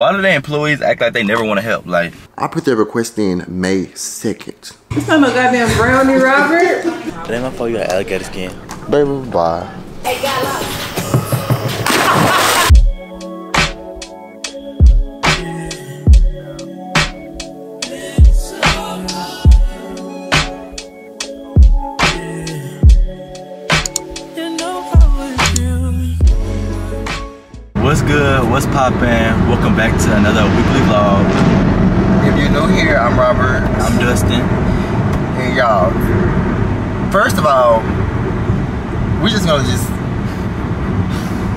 Why do the employees act like they never want to help? Like I put their request in May 2nd. It's not no goddamn brownie, Rhobert. That my fault you got alligator skin. Baby, bye. What's good? What's poppin'? Welcome back to another weekly vlog. If you're new here, I'm Rhobert. I'm Dustin. And y'all, first of all, we're just gonna just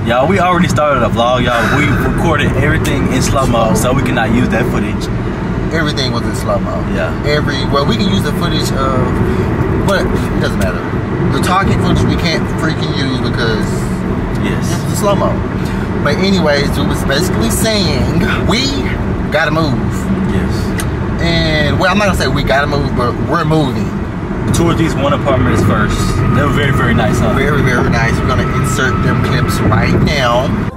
Y'all, we already started a vlog, y'all. We recorded everything in slow mo, so we cannot use that footage. everything was in slow mo. Yeah. Every well, we can use the footage of, but it doesn't matter. The talking footage we can't freaking use because Yes. it's slow mo. But anyways, it was basically saying we gotta move. Yes. And well, I'm not gonna say we gotta move, but we're moving. Towards these one apartments first. They're very, very nice, huh? Very, very nice. We're gonna insert them clips right now.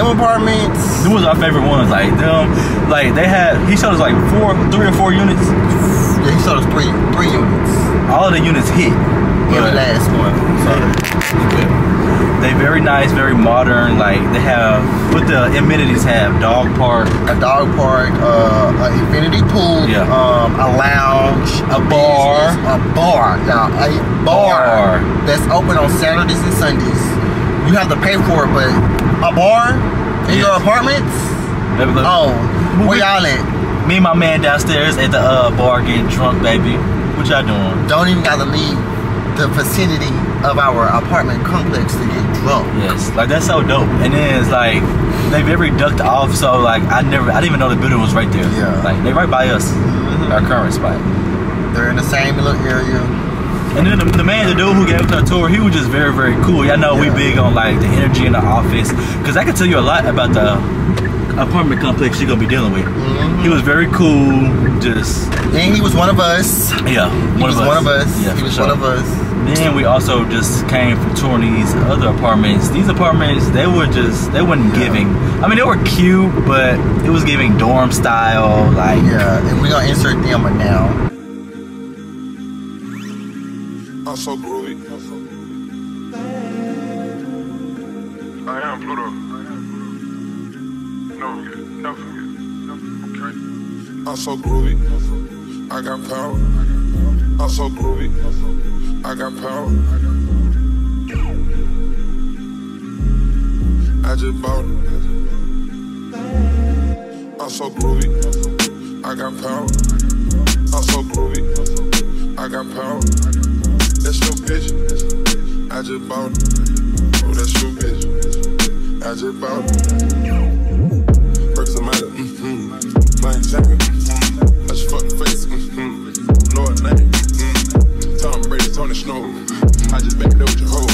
Them apartments. Them was our favorite ones. Like them, like they had. He showed us like four, three or four units. Yeah, he showed us three, three units. All of the units hit. The last one. So. They very nice, very modern. Like they have what the amenities have: dog park, a dog park, uh, an infinity pool, Yeah. um, a lounge, a bar. business, a bar, now a bar, Bar. that's open on Saturdays and Sundays. You have to pay for it, but a bar in your Yes. apartments? Baby, look. Oh, where we- y'all at? Me and my man downstairs at the uh, bar getting drunk, baby. What y'all doing? Don't even gotta leave the vicinity of our apartment complex to get drunk. Yes, like that's so dope. And then it's like they very ducked off, so like I never, I didn't even know the building was right there. Yeah. like they right by us, our current spot. They're in the same little area. And then the, the man, the dude who gave us our tour, he was just very, very cool. Y'all know we big on like the energy in the office, cause I can tell you a lot about the apartment complex you're gonna be dealing with. Mm-hmm. He was very cool, just And he was one of us. yeah, He was one of us. Yeah, he was sure. one of us. Then we also just came from touring these other apartments. These apartments, they were just, they weren't giving. I mean, they were cute, but it was giving dorm style, like Yeah, and we're gonna insert them right now. I'm so groovy. I am Pluto. Never forget, never forget. Okay. I'm so groovy. I got power. I'm so groovy. I got power. I just bought it. I'm so groovy. I got power. I'm so groovy. I got power. That's your bitch. I just bought it. Oh, that's your bitch. I just bought it. Perks of matter. Mm-hmm. Blind jacket. Mm-hmm. Just fuck face. Mm-hmm. Lord name. Mm-hmm. Tom Brady, Tony Snow. I just back with your hoe.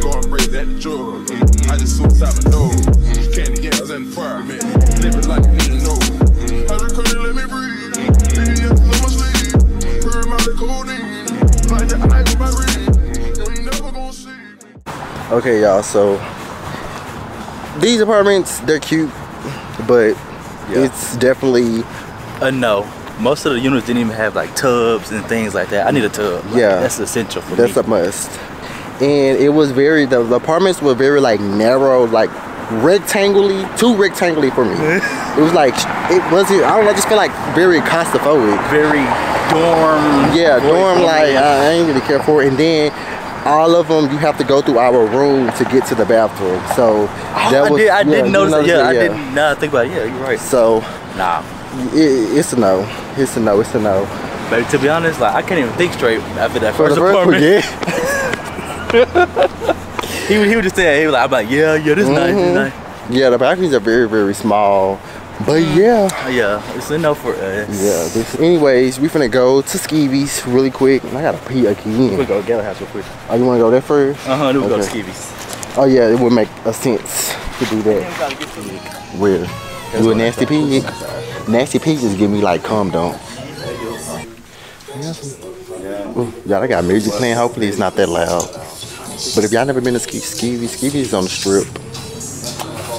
Go and break that drug. Mm-hmm. I just suicide my door. Candy yells in the fire, man. Living like you need no. Okay, y'all, so these apartments, they're cute, but yeah. it's definitely a no most of the units didn't even have like tubs and things like that. I need a tub. Like, yeah, that's essential for that's me. That's a must. And it was very the, the apartments were very like narrow, like rectangly, too rectangly for me. it was like it wasn't. I don't know. I just feel like very claustrophobic. Very dorm. Yeah, dorm like. I, I ain't really care for it. And then all of them you have to go through our room to get to the bathroom. So Oh, that I was did. I yeah, didn't notice. that. noticed Yeah, it, I didn't. I think about it. Yeah, you're right. So Nah, it, it's a no. It's a no. It's a no. but to be honest, like I can't even think straight after that first first apartment. yeah. He would- he would just say, he was like, I'm like, yeah, yeah, this nice, Mhm. this nice. Yeah, the balconies are very, very small. But yeah. Yeah, it's enough for us. Yeah. This, anyways, we finna go to Skivvies really quick. And I gotta pee again. We again. go to Gala House real quick. Oh, you wanna go there first? Uh huh. Then we go to Okay. Oh yeah, it would make a sense to do that. Where? You a nasty pig? Nasty pig just give me like calm down. Y'all, I got music playing. Hopefully it's not that loud. But if y'all never been to Ski Skeevy, Skeevy is on the strip.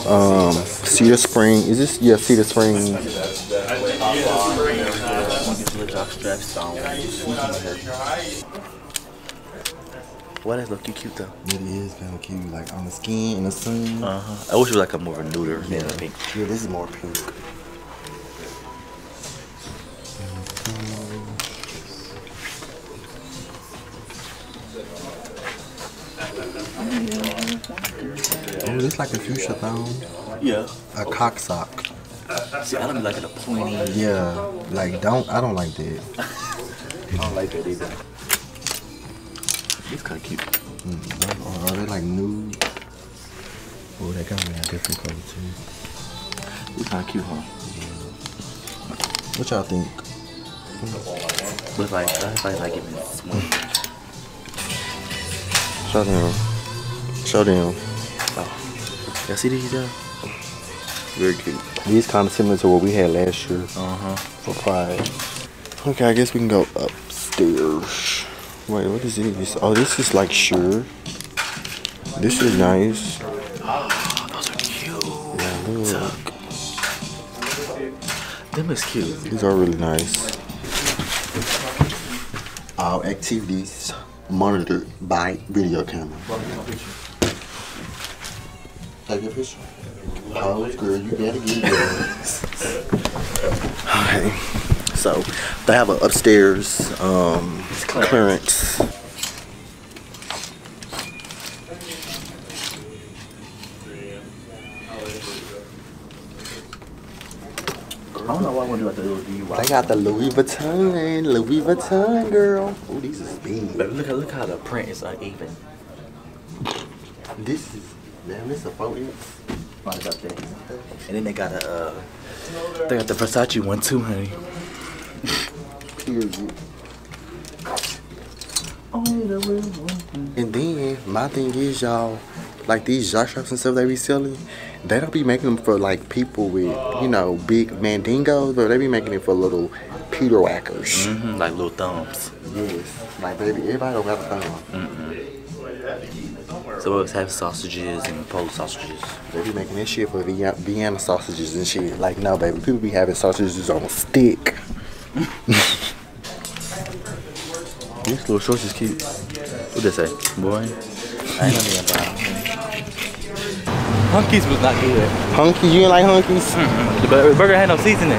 Um, Cedar Spring. Is this? Yeah, Cedar Spring. Why that look cute though? It is kind of cute, like on the skin and the sun. Uh huh. I wish it was like a more neuter than a pink. Yeah, this is more pink. Oh, this like a fuchsia thong. Yeah. A cock sock. See, I don't like it a pointy. Yeah, like don't I don't like that. I don't like that either. It's kind of cute. Mm, Or are they like nude? Oh, they got me a different color too. It's kind of cute, huh? What y'all think? But like, I like it small. Show them. Show them. Y'all see these though? Very cute. These kind of similar to what we had last year Uh huh. for Pride. Okay, I guess we can go upstairs. Wait, what is this? Oh, this is like sure. This is nice. Oh, Those are cute. Yeah, look. Them is cute. These are really nice. All activities monitored by video camera. Take a picture. Pose, girl, you gotta get yours. Okay, so they have an upstairs um, clearance. I don't know what I want to do like the little DUI. They got the Louis Vuitton, Louis Vuitton, girl. Oh, these is big. Baby, look, look how the print is uneven. This is, damn, this is a four inch. Right up there. And then they got a, uh, they got the Versace one too, honey. Period. And then my thing is y'all, like these jock shops and stuff they be selling, they don't be making them for like people with, you know, big mandingos, but they be making it for little Peter whackers. Mm-hmm, like little thumbs. Yes. Like baby, everybody don't got a thumb. So we'll have sausages and Polish sausages. They be making this shit for Vienna, Vienna sausages and shit. Like no baby, people be having sausages on a stick. This little shorts is cute. What they say? Boy, I ain't gonna be about Hunky's was not good. Hunkies? you ain't like hunkies? The burger had no seasoning.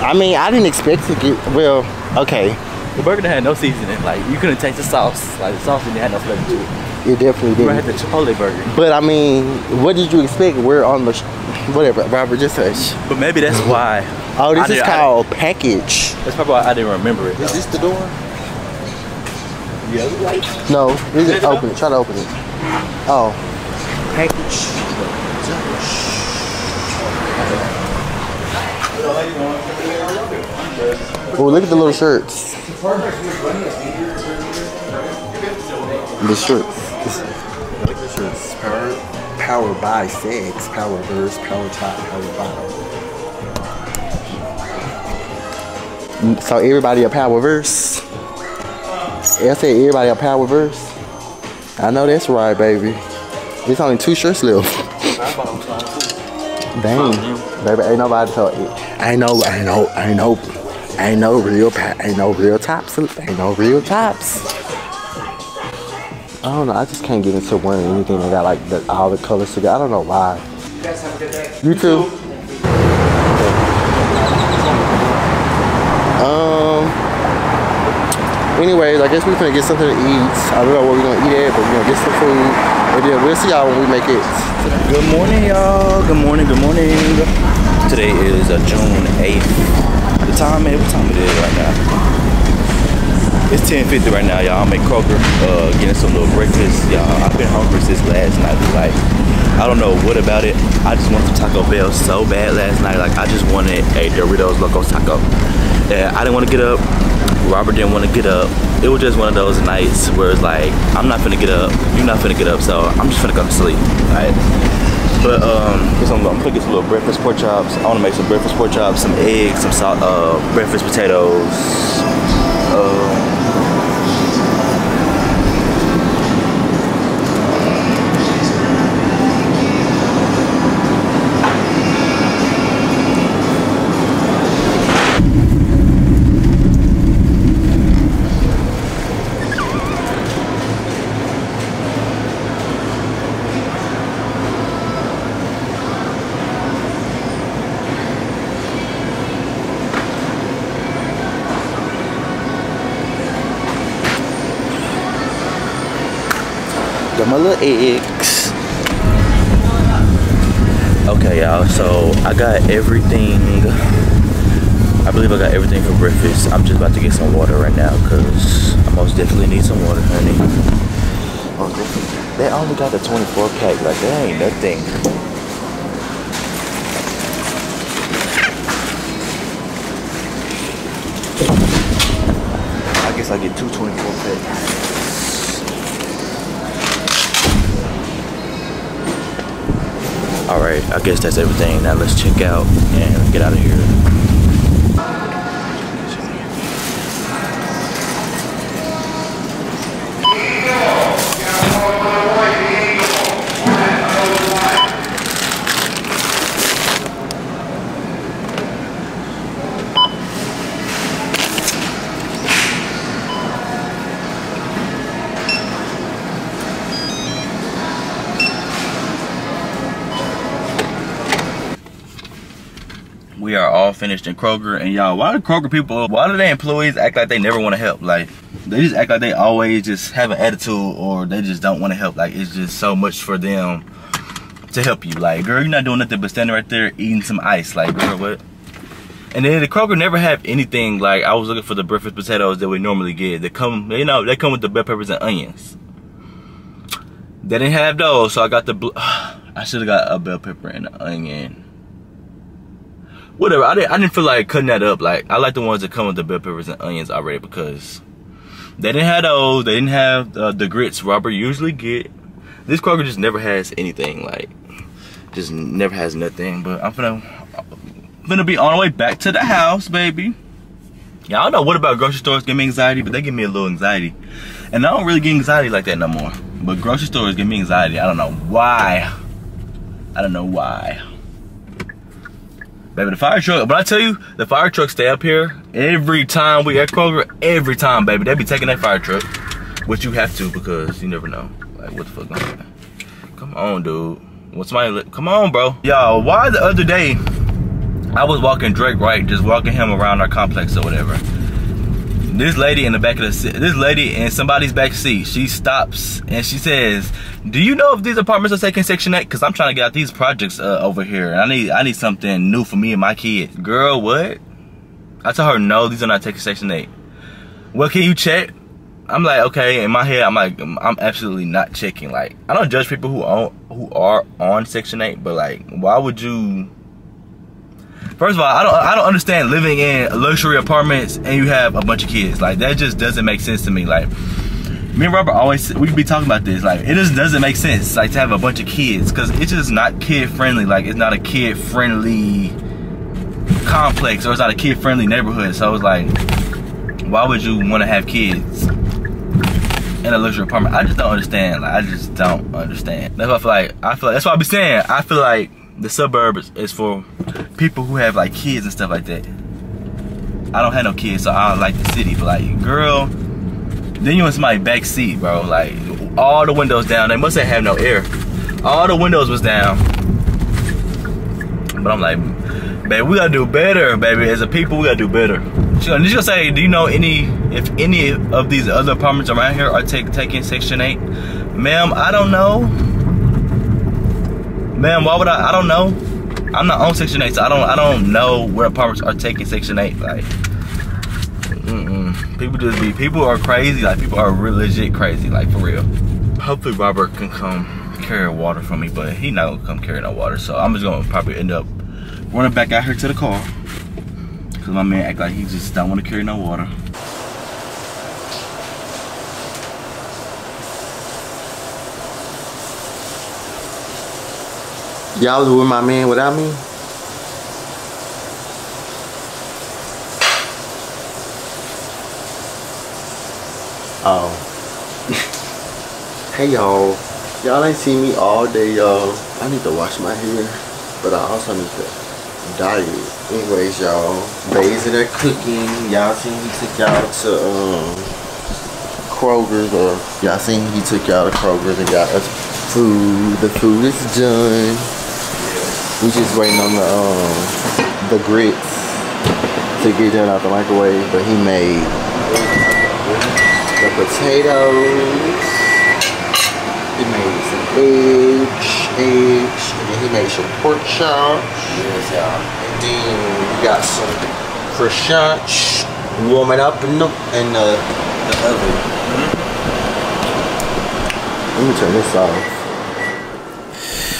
I mean, I didn't expect to get, well, okay. The burger had no seasoning. Like you couldn't taste the sauce. Like the sauce didn't have no flavor to it. It definitely did. You had the Chipotle burger. But I mean, what did you expect? We're on the, sh- whatever, Rhobert, just hush. But maybe that's why. Oh, this I is did- called package. That's probably why I didn't remember it. Is though. this the door? Yeah. No, this Is is open it. Try to open it. Oh, package. Oh, look at the little shirts. The shirts. This- Look at the shirts. Power, power by sex, power verse, power top, power bottom. So everybody a power verse. I said everybody a power verse. I know that's right, baby. It's only two shirts left. Dang, baby, ain't nobody told tell Ain't no, ain't no, ain't no, ain't no real, ain't no real tops. Ain't no real tops. I don't know. I just can't get into one or anything that got like the, all the colors together. I don't know why. You too. Um. Anyways, I guess we're gonna get something to eat. I don't know what we're gonna eat at, but we're gonna get some food. And then we'll see y'all when we make it. Good morning, y'all. Good morning. Good morning. Today is uh, June 8th. The time, man, what time it is right now? It's 10:50 right now, y'all. I'm at Kroger, uh, getting some little breakfast, y'all. I've been hungry since last night. Like, I don't know what about it. I just wanted Taco Bell so bad last night. Like, I just wanted a Doritos Locos Taco. And I didn't want to get up. Rhobert didn't want to get up. It was just one of those nights where it's like, I'm not finna get up. You're not finna get up, so I'm just finna go to sleep, right? But um, I'm gonna cook some little breakfast pork chops. I wanna make some breakfast pork chops, some eggs, some salt, uh, breakfast potatoes. Uh, my little eggs. Okay, y'all. So I got everything. I believe I got everything for breakfast. I'm just about to get some water right now because I most definitely need some water, honey. They only got the 24 pack. Like that ain't nothing. I guess I get two 24 packs. I guess that's everything. Now let's check out and get out of here. Finished in Kroger, and y'all, why do Kroger people, why do their employees act like they never want to help? Like, they just act like they always just have an attitude, or they just don't want to help. Like, it's just so much for them to help you. Like, girl, you're not doing nothing but standing right there eating some ice. Like, girl, what? And then the Kroger never have anything like I was looking for the breakfast potatoes that we normally get. They come, you know, they come with the bell peppers and onions. They didn't have those, so I got the. I should have got a bell pepper and an onion. Whatever. I didn't. I didn't feel like cutting that up. Like I like the ones that come with the bell peppers and onions already because they didn't have those. They didn't have uh, the grits Rhobert usually get. This Kroger just never has anything. Like just never has nothing. But I'm gonna I'm gonna be on the way back to the house, baby. Yeah, I don't know what about grocery stores give me anxiety, but they give me a little anxiety. And I don't really get anxiety like that no more. But grocery stores give me anxiety. I don't know why. I don't know why. Baby, the fire truck, but I tell you, the fire truck stay up here every time we at Kroger, every time, baby. They be taking that fire truck, which you have to because you never know. Like, what the fuck going on? Come on, dude. What's my, come on, bro. Y'all, why the other day, I was walking Drake right, just walking him around our complex or whatever. This lady in the back of the this lady in somebody's back seat, she stops and she says, "Do you know if these apartments are taking Section 8? Because I'm trying to get out these projects uh, over here, and I need I need something new for me and my kid Girl, what? I told her, "No, these are not taking Section 8." Well, can you check? I'm like, okay. In my head, I'm like, I'm absolutely not checking. Like, I don't judge people who own who are on Section 8, but like, why would you? First of all, I don't I don't understand living in luxury apartments and you have a bunch of kids. Like that just doesn't make sense to me. Like me and Rhobert always we be talking about this. Like it just doesn't make sense like to have a bunch of kids because it's just not kid friendly. Like it's not a kid friendly complex or it's not a kid friendly neighborhood. So it's like why would you want to have kids in a luxury apartment. I just don't understand. Like I just don't understand. That's why I feel like I feel like, that's why I be saying I feel like the suburbs is for people who have like kids and stuff like that. I don't have no kids, so I don't like the city. But like, girl, then you in somebody's back seat, bro. Like all the windows down. They must have had no air. All the windows was down. But I'm like, baby, we gotta do better, baby. As a people, we gotta do better. She's gonna, gonna say, do you know any if any of these other apartments around here are take, taking Section 8? Ma'am, I don't know. Ma'am, why would I? I don't know. I'm not on Section 8, so I don't I don't know where apartments are taking Section 8. Like, mm-mm. people just be people are crazy. Like, people are really legit crazy. Like, for real. Hopefully, Rhobert can come carry water for me, but he not gonna come carry no water. So I'm just gonna probably end up running back out here to the car. Cause my man act like he just don't want to carry no water. Y'all was with my man without me? Oh. hey y'all. Y'all ain't seen me all day, y'all. I need to wash my hair, but I also need to diet. Anyways, y'all. Bays there cooking. Y'all seen he took y'all to um Kroger's or y'all seen he took y'all to Kroger's and got us food. The food is done. We just waiting on the um the grits to get done out the microwave, but he made the potatoes. He made some eggs, eggs, and then he made some pork chops. Yes, y'all. And then we got some croissants warming up in the in the, the oven. Let me turn this off.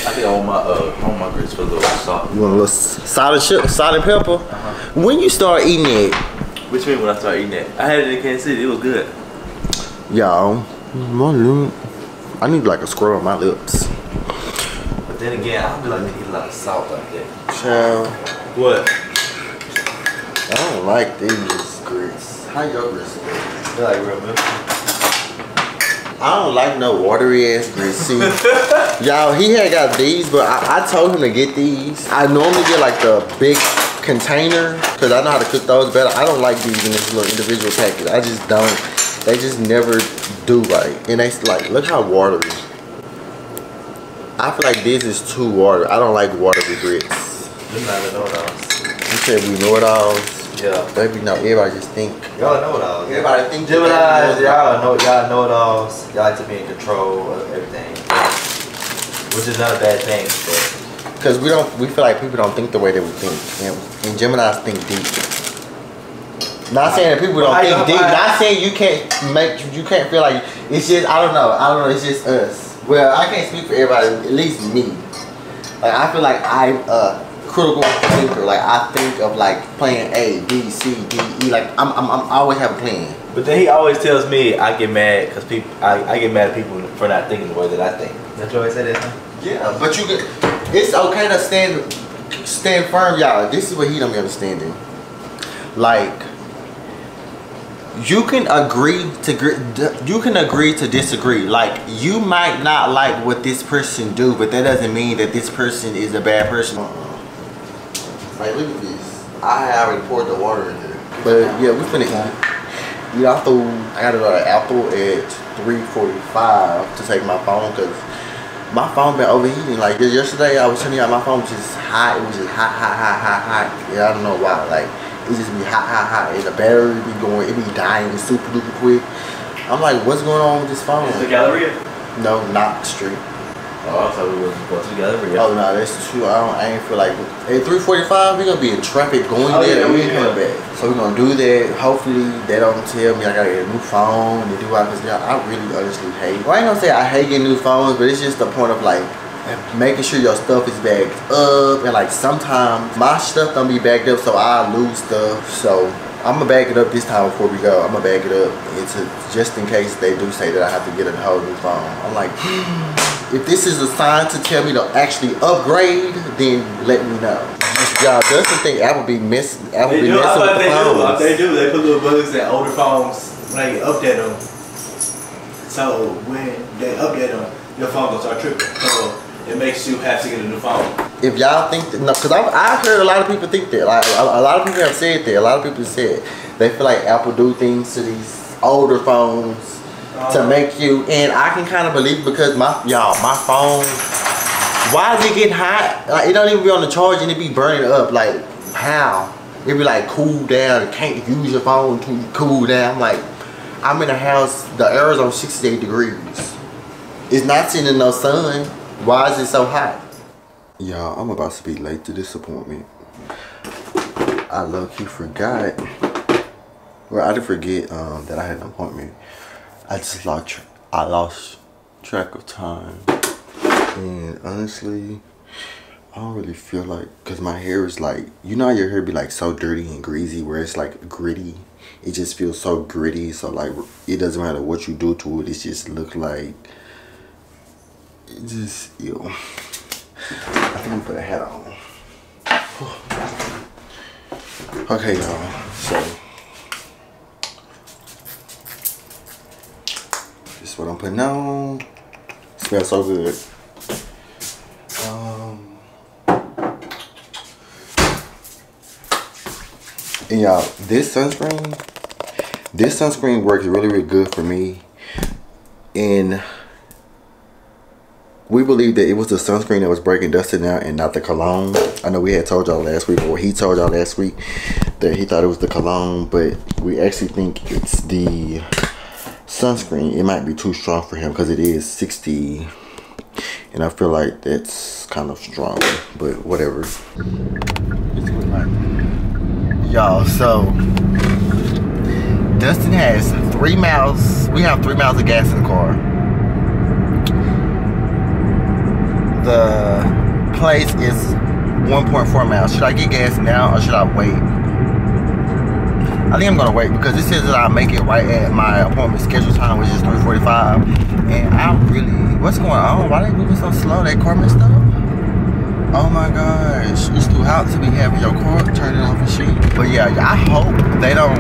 I think I want my uh, I want my grits for a little salt. You want a little solid chip, solid pepper? When you start eating it, Which mean when I start eating it, I had it in Kansas City. It was good. y'all, my lip, I need like a scrub on my lips. But then again, I don't be like to eat a lot of salt like that. Child, What? I don't like these grits. How your grits? They're like real milk. I don't like no watery ass grits. See, y'all, he had got these, but I, I told him to get these. I normally get like the big container because I know how to cook those better. I don't like these in this little individual package. I just don't. They just never do right. And they like, look how watery. I feel like this is too watery. I don't like watery grits. Them not know those. You said we know it all. Yeah. Baby, no, everybody just think. Y'all know it all. Everybody think Gemini's, y'all know y'all know it all. Y'all like to be in control of everything, which is not a bad thing. Because we don't, we feel like people don't think the way that we think. And, and Gemini's think deep. Not saying that people don't think deep. Not saying you can't make, you can't feel like, it's just, I don't know. I don't know, it's just us. Well, I can't speak for everybody, at least me. Like, I feel like I'm a critical thinker. Like, I think of like plan A, B, C, D, E. Like, I'm, I'm, I'm I always have a plan. but then he always tells me I get mad because people I, I get mad at people for not thinking the way that I think. That's what I said that. Yeah, but you get, it's okay to stand stand firm, y'all. This is what he don't be understanding. Like, you can agree to you can agree to disagree. Like, you might not like what this person do, but that doesn't mean that this person is a bad person. Like, look at this. I already poured the water in there. But yeah, we finna eat. Eat our. I gotta go Apple at 3:45 to take my phone because my phone been overheating. Like yesterday, I was telling y'all my phone was just hot. It was just hot, hot, hot, hot, hot. Yeah, I don't know why. Like it just be hot, hot, hot, and the battery be going. It be dying super duper quick. I'm like, what's going on with this phone? The Galleria? No, Knox Street. Oh, I thought we was going to the Galleria. Oh no, that's true. I don't. I ain't feel like at 3:45 we gonna be in traffic going Oh, there yeah, and we coming back. So we're gonna do that. Hopefully they don't tell me I gotta get a new phone and do all this. I really honestly hate. Well, I ain't gonna say I hate getting new phones, but it's just the point of like making sure your stuff is bagged up and like sometimes my stuff don't be bagged up, so I lose stuff. So. I'm gonna bag it up this time before we go. I'm gonna bag it up into just in case they do say that I have to get a whole new phone. I'm like, if this is a sign to tell me to actually upgrade, then let me know. Y'all doesn't think Apple be miss Apple They be do. Messing with the they do. They do. They put little bugs in older phones when they update them. So when they update them, your phone gonna start tripping. So it makes you have to get a new phone. If y'all think that, no, because I've, I've heard a lot of people think that. Like a, a lot of people have said that. A lot of people said they feel like Apple do things to these older phones to make you. And I can kind of believe because my y'all my phone. Why is it getting hot? Like it don't even be on the charge and it be burning up. Like how? It be like cool down. Can't use your phone to cool down. I'm like I'm in a house. The air is on 68 degrees. It's not sitting no sun. Why is it so hot? Y'all, I'm about to be late to this appointment. I low-key forgot. Well, I didn't forget um, that I had an appointment. I just lost, I lost track of time. And honestly, I don't really feel like, cause my hair is like, you know how your hair be like so dirty and greasy where it's like gritty. It just feels so gritty. So like, it doesn't matter what you do to it. It just look like, it just, ew. I think I'm put a hat on. Okay, y'all. So what I'm putting on. smells so good. Um, and y'all, this sunscreen, this sunscreen works really, really good for me. And we believe that it was the sunscreen that was breaking Dustin out and not the cologne. I know we had told y'all last week, or he told y'all last week that he thought it was the cologne, but we actually think it's the sunscreen. It might be too strong for him because it is 60, and I feel like that's kind of strong, but whatever. Y'all, so Dustin has three miles. We have three miles of gas in the car. the place is 1.4 miles. Should I get gas now or should I wait? I think I'm gonna wait because it says that I make it right at my appointment schedule time, which is 3:45. And I really, what's going on? Why they moving so slow? They car messed up. Oh my gosh, it's too hot to be having your car turning off and shit. But yeah, I hope they don't.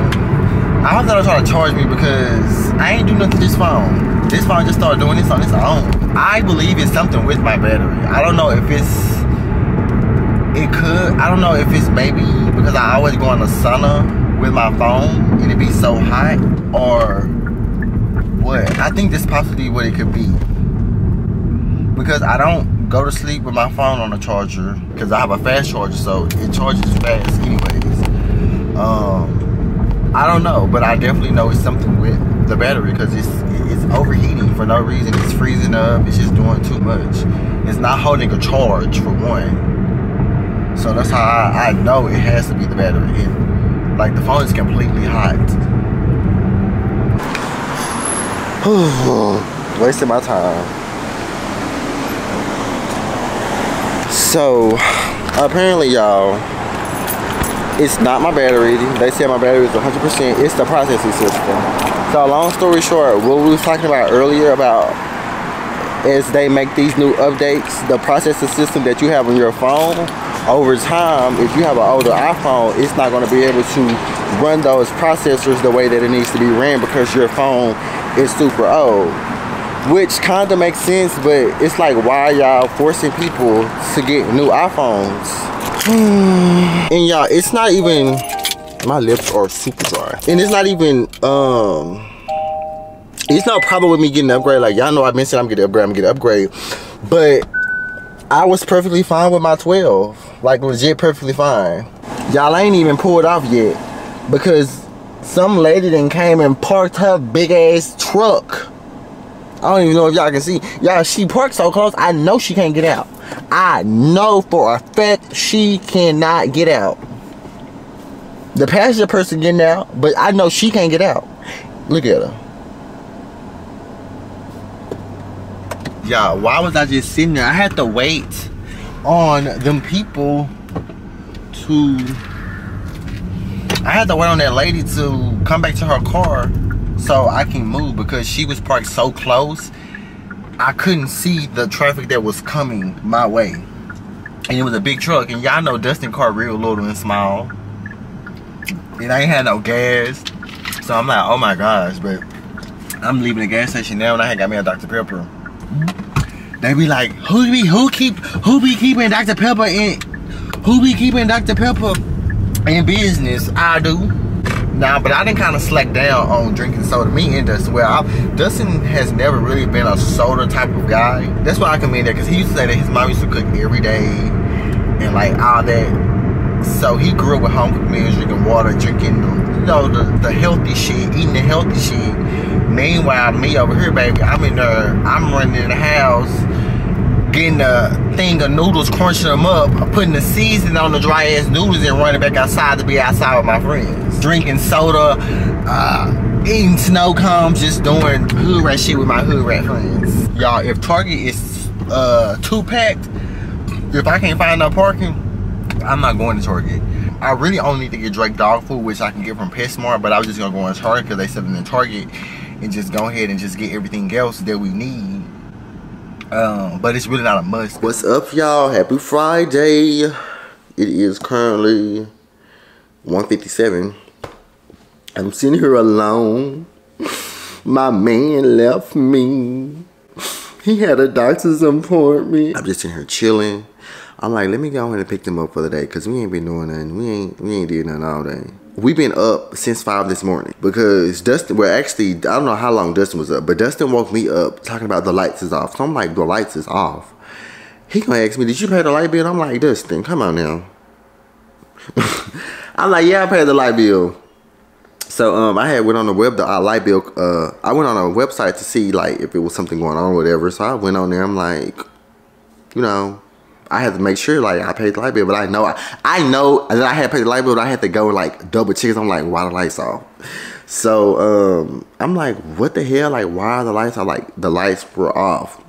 I hope they don't try to charge me because I ain't do nothing to this phone. This phone just started doing this on its own. I believe it's something with my battery. I don't know if it's it could. I don't know if it's maybe because I always go on the sauna with my phone and it be so hot or what. I think this possibly what it could be. Because I don't go to sleep with my phone on a charger because I have a fast charger so it charges fast anyways. Um I don't know, but I definitely know it's something with the battery because it's it's overheating for no reason. It's freezing up. It's just doing too much. It's not holding a charge for one. So that's how I, I know it has to be the battery. Like the phone is completely hot. Wasting my time. So apparently y'all, it's not my battery. They said my battery is 100%. It's the processing system. So long story short, what we was talking about earlier about as they make these new updates, the processing system that you have on your phone, over time, if you have an older iPhone, it's not going to be able to run those processors the way that it needs to be ran because your phone is super old. Which kind of makes sense, but it's like why y'all forcing people to get new iPhones? and y'all, it's not even my lips are super dry and it's not even um it's not a problem with me getting an upgrade like y'all know i've been saying i'm getting upgrade i'm getting upgrade but i was perfectly fine with my 12 like legit perfectly fine y'all ain't even pulled off yet because some lady then came and parked her big ass truck I don't even know if y'all can see. Y'all, she parked so close, I know she can't get out. I know for a fact she cannot get out. The passenger person getting out, but I know she can't get out. Look at her. Y'all, why was I just sitting there? I had to wait on them people to... I had to wait on that lady to come back to her car so I can move because she was parked so close. I couldn't see the traffic that was coming my way. And it was a big truck. And y'all know Dustin car real little and small and I ain't had no gas. So I'm like, oh my gosh, but I'm leaving the gas station now and I had got me a Dr. Pepper. They be like, who be who keep who be keeping Dr. Pepper in who be keeping Dr. Pepper in business? I do. Nah, but I didn't kind of slack down on drinking soda. Me and Dustin, well, I, Dustin has never really been a soda type of guy. That's why I commend that because he used to say that his mom used to cook every day and like all that. So he grew up with home meals, drinking water, drinking you know the, the healthy shit, eating the healthy shit. Meanwhile, me over here, baby, I'm in there, I'm running in the house, getting a thing of noodles, crunching them up, putting the seasoning on the dry ass noodles and running back outside to be outside with my friends. Drinking soda, uh, eating snow cones, just doing hood rat shit with my hood rat friends. Y'all, if Target is uh, too packed, if I can't find no parking, I'm not going to Target. I really only need to get Drake dog food, which I can get from PetSmart, but I was just gonna go on Target because they sell it in Target and just go ahead and just get everything else that we need. Um, but it's really not a must. What's up, y'all? Happy Friday. It is currently 157. I'm sitting here alone. My man left me. He had a doctor's appointment. I'm just in here chilling. I'm like, let me go ahead and pick them up for the day because we ain't been doing nothing. We ain't we ain't did nothing all day. We've been up since five this morning because Dustin. Well, actually, I don't know how long Dustin was up, but Dustin woke me up talking about the lights is off. So I'm like, the lights is off. He gonna ask me, did you pay the light bill? I'm like, Dustin, come on now. I'm like, yeah, I paid the light bill. So um, I had went on the web the uh, light bill. Uh, I went on a website to see like if it was something going on or whatever. So I went on there. I'm like, you know, I had to make sure like I paid the light bill, but I know I, I know that I had paid the light bill, but I had to go like double check. I'm like, why the lights off? So um, I'm like, what the hell? Like, why are the lights off? Like the lights were off.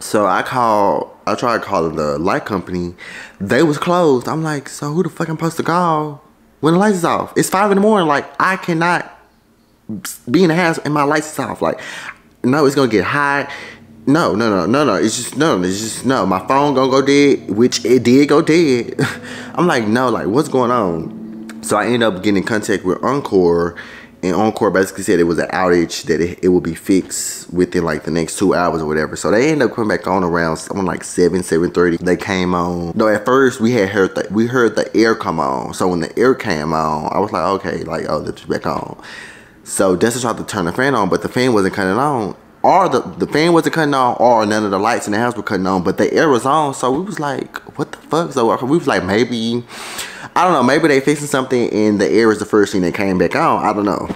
So I call, I tried calling the light company. They was closed. I'm like, so who the fuck I'm supposed to call when the lights is off? It's five in the morning. Like I cannot be in the house and my lights is off. Like no, it's gonna get hot. No, no, no, no, no. It's just no. It's just no. My phone gonna go dead, which it did go dead. I'm like, no, like what's going on? So I ended up getting in contact with Oncor, and Oncor basically said it was an outage that it, it would be fixed within like the next two hours or whatever. So they ended up coming back on around something like seven, seven thirty. They came on. No, at first we had heard the, we heard the air come on. So when the air came on, I was like, okay, like oh, it's back on. So Dustin tried to turn the fan on, but the fan wasn't cutting on or the, the fan wasn't cutting on or none of the lights in the house were cutting on but the air was on so we was like what the fuck? So we was like maybe i don't know maybe they fixing something and the air is the first thing that came back on i don't know.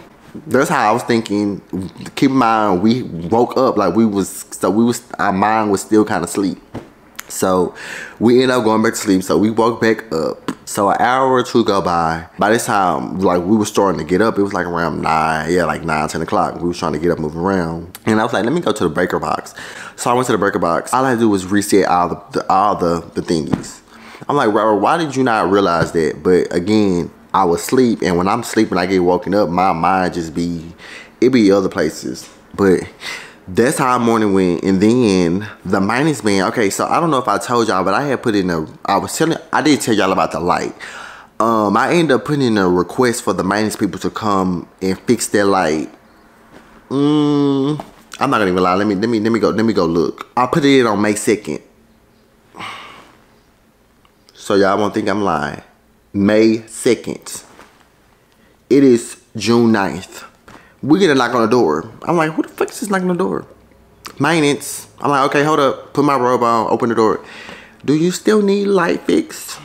That's how i was thinking. Keep in mind we woke up like we was so we was our mind was still kind of asleep so we end up going back to sleep so we woke back up so an hour or two go by. By this time, like we were starting to get up. It was like around nine, yeah, like nine, 10 o'clock. We was trying to get up, move around. And I was like, let me go to the breaker box. So I went to the breaker box. All I had to do was reset all the, the all the, the thingies. I'm like, Rhobert, why did you not realize that? But again, I was asleep, and when I'm sleeping, I get woken up. My mind just be, it be other places. But that's how morning went. And then the minus man okay so i don't know if i told y'all but i had put in a i was telling i did tell y'all about the light. Um i ended up putting in a request for the minus people to come and fix their light. Mm, i'm not gonna even lie. Let me let me let me go let me go look. I put it in on may 2nd so y'all won't think i'm lying. May 2nd it is june 9th we get a knock on the door. I'm like, who the fuck is this knocking on the door? Maintenance. I'm like, okay, hold up. Put my robe on, open the door. Do you still need light fixed?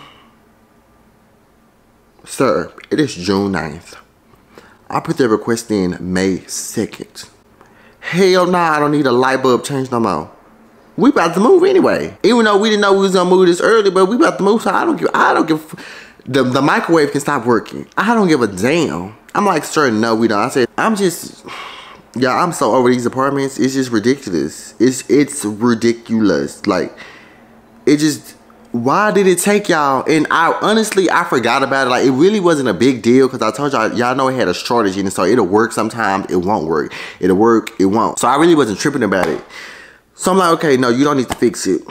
Sir, it is June 9th. I put the request in May 2nd. Hell nah, I don't need a light bulb change no more. We about to move anyway. Even though we didn't know we was gonna move this early, but we about to move, so I don't give I don't give the, the microwave can stop working. I don't give a damn. I'm like, sir, no, we don't. I said, I'm just, yeah, I'm so over these apartments. It's just ridiculous. It's it's ridiculous. Like, it just, why did it take y'all? And I honestly, I forgot about it. Like, it really wasn't a big deal because I told y'all, y'all know it had a shortage and so it'll work sometimes. It won't work. It'll work. It won't. So I really wasn't tripping about it. So I'm like, okay, no, you don't need to fix it.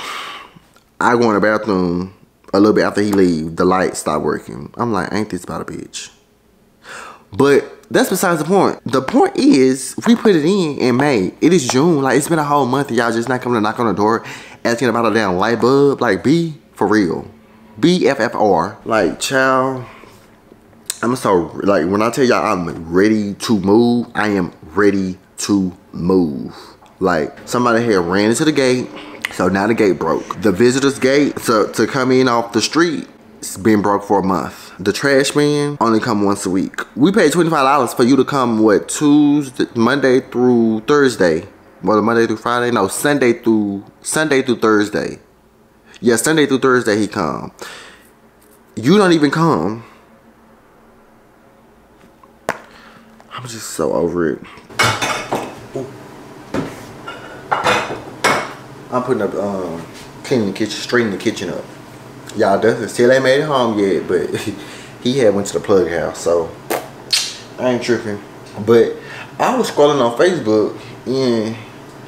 I go in the bathroom a little bit after he leave. The light stopped working. I'm like, ain't this about a bitch? But that's besides the point. The point is, we put it in in May. It is June. Like, it's been a whole month y'all just not coming to knock on the door asking about a damn light bulb. Like, be for real. BFFR. Like, child, I'm so, like, when I tell y'all I'm ready to move, I am ready to move. Like, somebody had ran into the gate, so now the gate broke. The visitor's gate so, to come in off the street, it's been broke for a month. The trash man only come once a week. We pay $25 for you to come, what, Tuesday, Monday through Thursday. Well, Monday through Friday? No, Sunday through, Sunday through Thursday. Yeah, Sunday through Thursday he come. You don't even come. I'm just so over it. I'm putting up, um, cleaning the kitchen, straightening the kitchen up. Y'all Dustin still ain't made it home yet, but he had went to the plug house, so I ain't tripping. But I was scrolling on Facebook and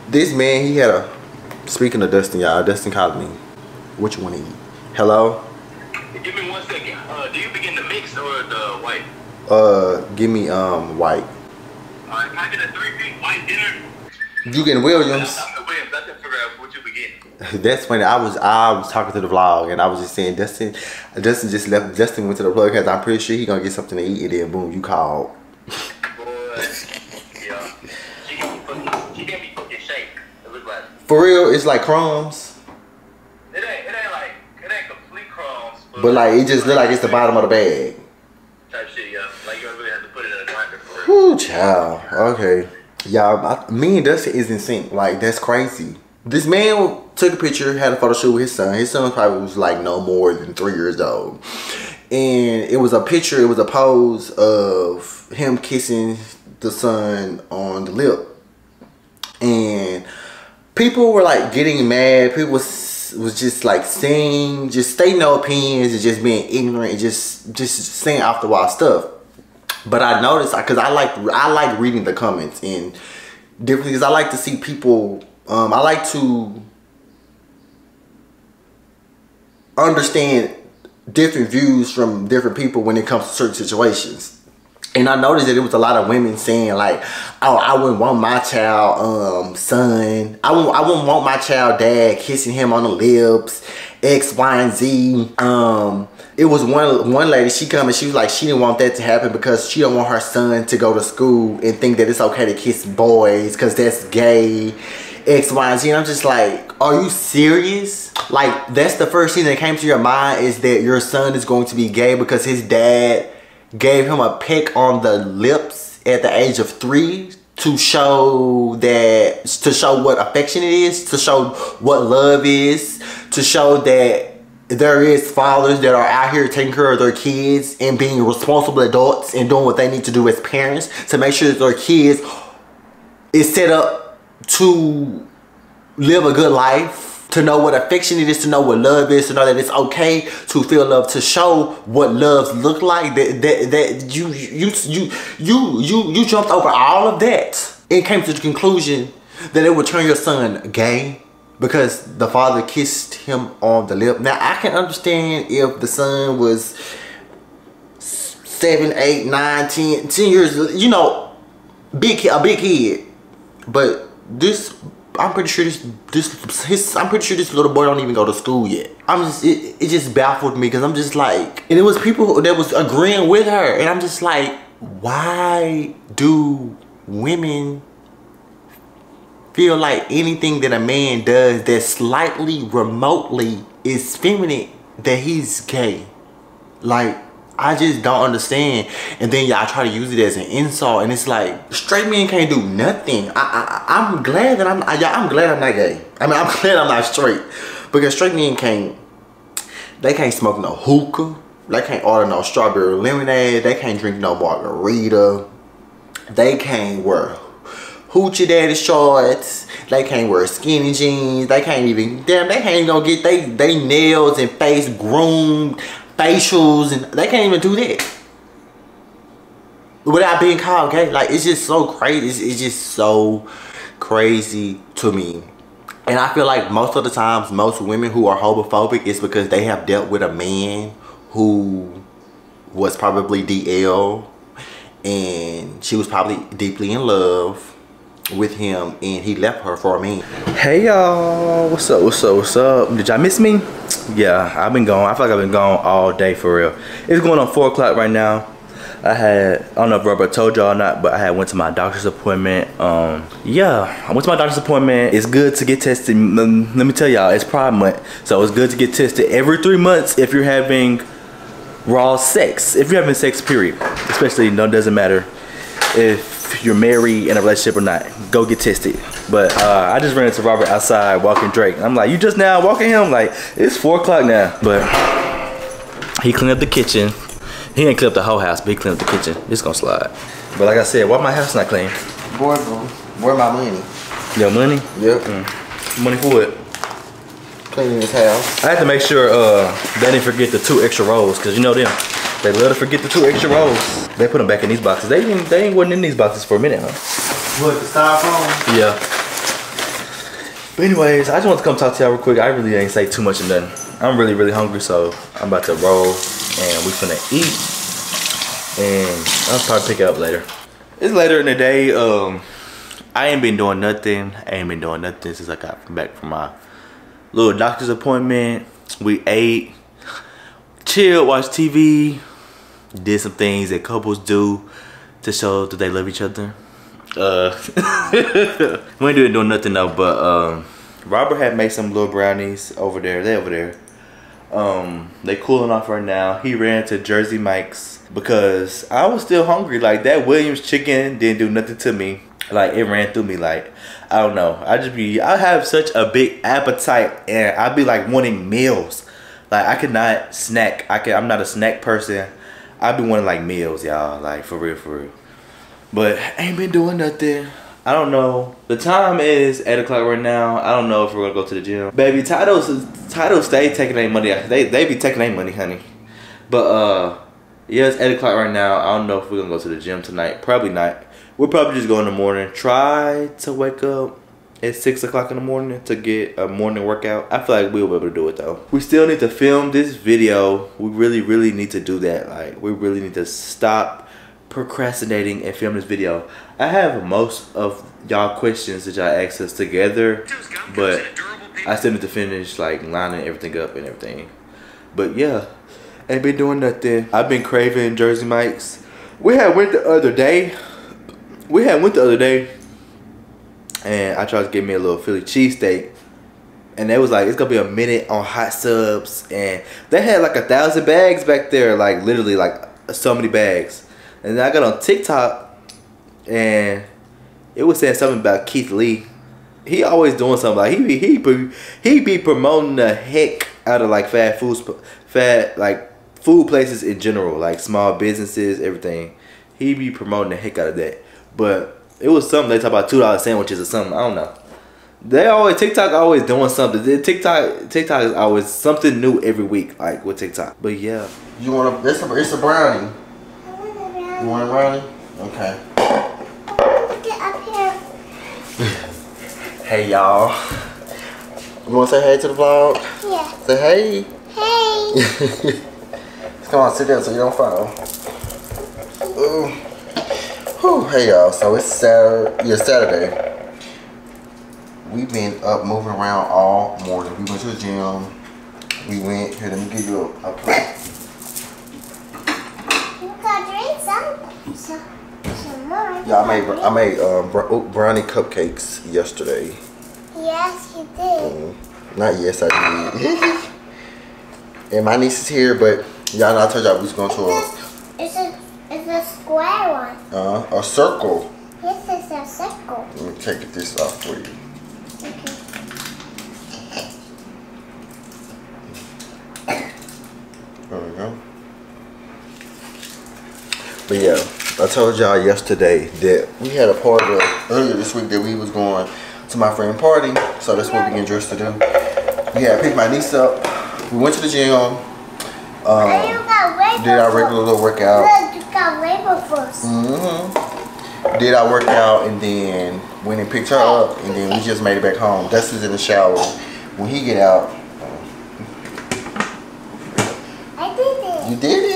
this man, he had a, speaking of Dustin, y'all, Dustin called me. What you want to eat? Hello? Give me one second. Uh, do you begin the mix or the white? Uh, give me um white. Alright, can I get a three-piece white dinner? You getting Williams? Williams. I can figure out what you begin. That's funny. I was I was talking to the vlog and I was just saying Dustin Dustin just left Dustin went to the plug because I'm pretty sure he gonna get something to eat and then boom you called. Boy, yeah. She gave me fucking, she gave me fucking shake. It look like. For real, it's like crumbs. It ain't, it ain't like, it ain't complete crumbs. But like it just look like it's the bottom of the bag. Type shit, yeah. Like you really have to put it in a grinder for real. Whoo child. Okay. Y'all, me and Dustin is in sync. Like that's crazy. This man took a picture, had a photo shoot with his son. His son probably was like no more than three years old. And it was a picture, it was a pose of him kissing the son on the lip. And people were like getting mad. People was, was just like saying, just stating their opinions and just being ignorant and just just saying off the wall stuff. But I noticed because I like I like reading the comments and different because I like to see people. Um, I like to understand different views from different people when it comes to certain situations. And I noticed that it was a lot of women saying like, "Oh, I wouldn't want my child, um, son. I wouldn't, I wouldn't want my child dad kissing him on the lips, X, Y, and Z." Um, it was one one lady. She come and she was like, she didn't want that to happen because she don't want her son to go to school and think that it's okay to kiss boys because that's gay. X, Y, and Z. And I'm just like, are you serious? Like, that's the first thing that came to your mind is that your son is going to be gay because his dad gave him a peck on the lips at the age of three to show that, to show what affection it is, to show what love is, to show that there is fathers that are out here taking care of their kids and being responsible adults and doing what they need to do as parents to make sure that their kids is set up to live a good life, to know what affection it is, to know what love is, to know that it's okay to feel love, to show what loves look like. That that, that you you you you you you jumped over all of that and came to the conclusion that it would turn your son gay because the father kissed him on the lip. Now I can understand if the son was seven, eight, nine, ten, ten years, you know, big a big kid. But this, I'm pretty sure this, this, his, I'm pretty sure this little boy don't even go to school yet. I'm just, it, it just baffled me because I'm just like, and it was people that was agreeing with her, and I'm just like, why do women feel like anything that a man does that slightly remotely is feminine that he's gay? Like, I just don't understand. And then y'all try to use it as an insult, and it's like straight men can't do nothing. I, I I'm glad that I'm I, I'm glad I'm not gay. I mean, I'm glad I'm not straight because straight men can't. They can't smoke no hookah. They can't order no strawberry lemonade. They can't drink no margarita. They can't wear hoochie daddy shorts. They can't wear skinny jeans. They can't even damn. They can't even get they they nails and face groomed, facials, and they can't even do that without being called gay. Like it's just so crazy. It's, it's just so crazy to me. And I feel like most of the times, most women who are homophobic is because they have dealt with a man who was probably DL and she was probably deeply in love with him and he left her for me. Hey y'all, what's up, what's up, what's up? Did y'all miss me? Yeah, I've been gone. I feel like I've been gone all day for real. It's going on four o'clock right now. I had, I don't know if Rhobert told y'all or not, but I had went to my doctor's appointment. Um, yeah, I went to my doctor's appointment. It's good to get tested. Let me tell y'all, it's Pride Month. So it's good to get tested every three months if you're having raw sex. If you're having sex, period. Especially, no, doesn't matter if you're married in a relationship or not. Go get tested. But uh, I just ran into Rhobert outside walking Drake. I'm like, you just now walking him? Like, it's four o'clock now. But he cleaned up the kitchen. He ain't cleaned up the whole house, but he cleaned up the kitchen. It's gonna slide. But like I said, why my house not clean? Boy, where my money? Your money? Yep. Money for what? Cleaning this house. I had to make sure uh, they didn't forget the two extra rolls, cause you know them. They love to forget the two extra rolls. They put them back in these boxes. They ain't, they ain't wasn't in these boxes for a minute, huh? What, the styrofoam? Yeah. But anyways, I just want to come talk to y'all real quick. I really ain't say too much of nothing. I'm really, really hungry, so I'm about to roll and we finna eat. And I'll probably pick it up later. It's later in the day. Um, I ain't been doing nothing. I ain't been doing nothing since I got back from my little doctor's appointment. We ate, chilled, watched TV, did some things that couples do to show that they love each other. Uh, we ain't doing, doing nothing though, but um, Rhobert had made some little brownies over there. They over there. Um, they cooling off right now. He ran to Jersey Mike's because I was still hungry. Like that Williams chicken didn't do nothing to me. Like it ran through me. Like I don't know. I just be. I have such a big appetite, and I be like wanting meals. Like I could not snack. I can. I'm not a snack person. I be wanting like meals, y'all. Like for real, for real. But ain't been doing nothing. I don't know. The time is 8 o'clock right now. I don't know if we're gonna go to the gym. Baby, titles titles stay taking their money. They they be taking their money, honey. But uh yeah, it's 8 o'clock right now. I don't know if we're gonna go to the gym tonight. Probably not. We'll probably just go in the morning. Try to wake up at 6 o'clock in the morning to get a morning workout. I feel like we'll be able to do it though. We still need to film this video. We really, really need to do that. Like, we really need to stop procrastinating and film this video. I have most of y'all questions that y'all asked us together, but I still need to finish like lining everything up and everything. But yeah, ain't been doing nothing. I've been craving Jersey Mike's. We had went the other day. We had went the other day, and I tried to get me a little Philly cheesesteak. And they was like, it's gonna be a minute on hot subs, and they had like a thousand bags back there, like literally like so many bags. And I got on TikTok, and it was saying something about Keith Lee. He always doing something like he be he be he be promoting the heck out of like fast food fat like food places in general, like small businesses, everything. He be promoting the heck out of that. But it was something they talk about two dollar sandwiches or something. I don't know. They always TikTok always doing something. TikTok TikTok is always something new every week, like with TikTok. But yeah, You want a, it's a, it's a brownie. You want a brownie? Okay. Get up here. hey y'all. You want to say hey to the vlog? Yeah. Say hey. Hey. Come on, sit down so you don't fall. Ooh. Whew, hey y'all, so it's Saturday, yeah, Saturday. We've been up moving around all morning. We went to the gym. We went, here, let me give you a, a plate. you got drink some. Some, some more. Yeah, I made, I made um, br- brownie cupcakes yesterday. Yes, you did. Mm, Not yes, I did. and my niece is here, but y'all know I told y'all we was going to a, It's a, it's a square one. uh, a circle. This is a circle. Let me take this off for you. Okay. There we go. But yeah, I told y'all yesterday that we had a party earlier this week that we was going to my friend party. So that's what we getting dressed to do. Yeah, I picked my niece up. We went to the gym. Um, did our regular little workout. Look, you got rainbow first. hmm Did our workout and then went and picked her up and then we just made it back home. Dustin's in the shower. When he get out, I did it. You did it.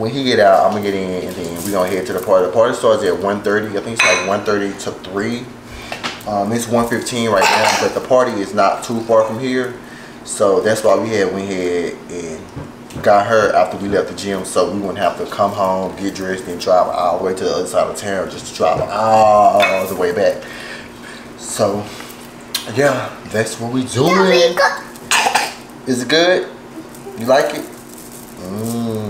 When he get out, I'm gonna get in and then we're gonna head to the party. The party starts at 1.30. I think it's like 1.30 to 3. Um, it's 1.15 right now, but the party is not too far from here. So that's why we had went ahead and got her after we left the gym so we wouldn't have to come home, get dressed, and drive all the way to the other side of town just to drive all the way back. So, yeah, that's what we doing. Is it good? You like it? Mmm.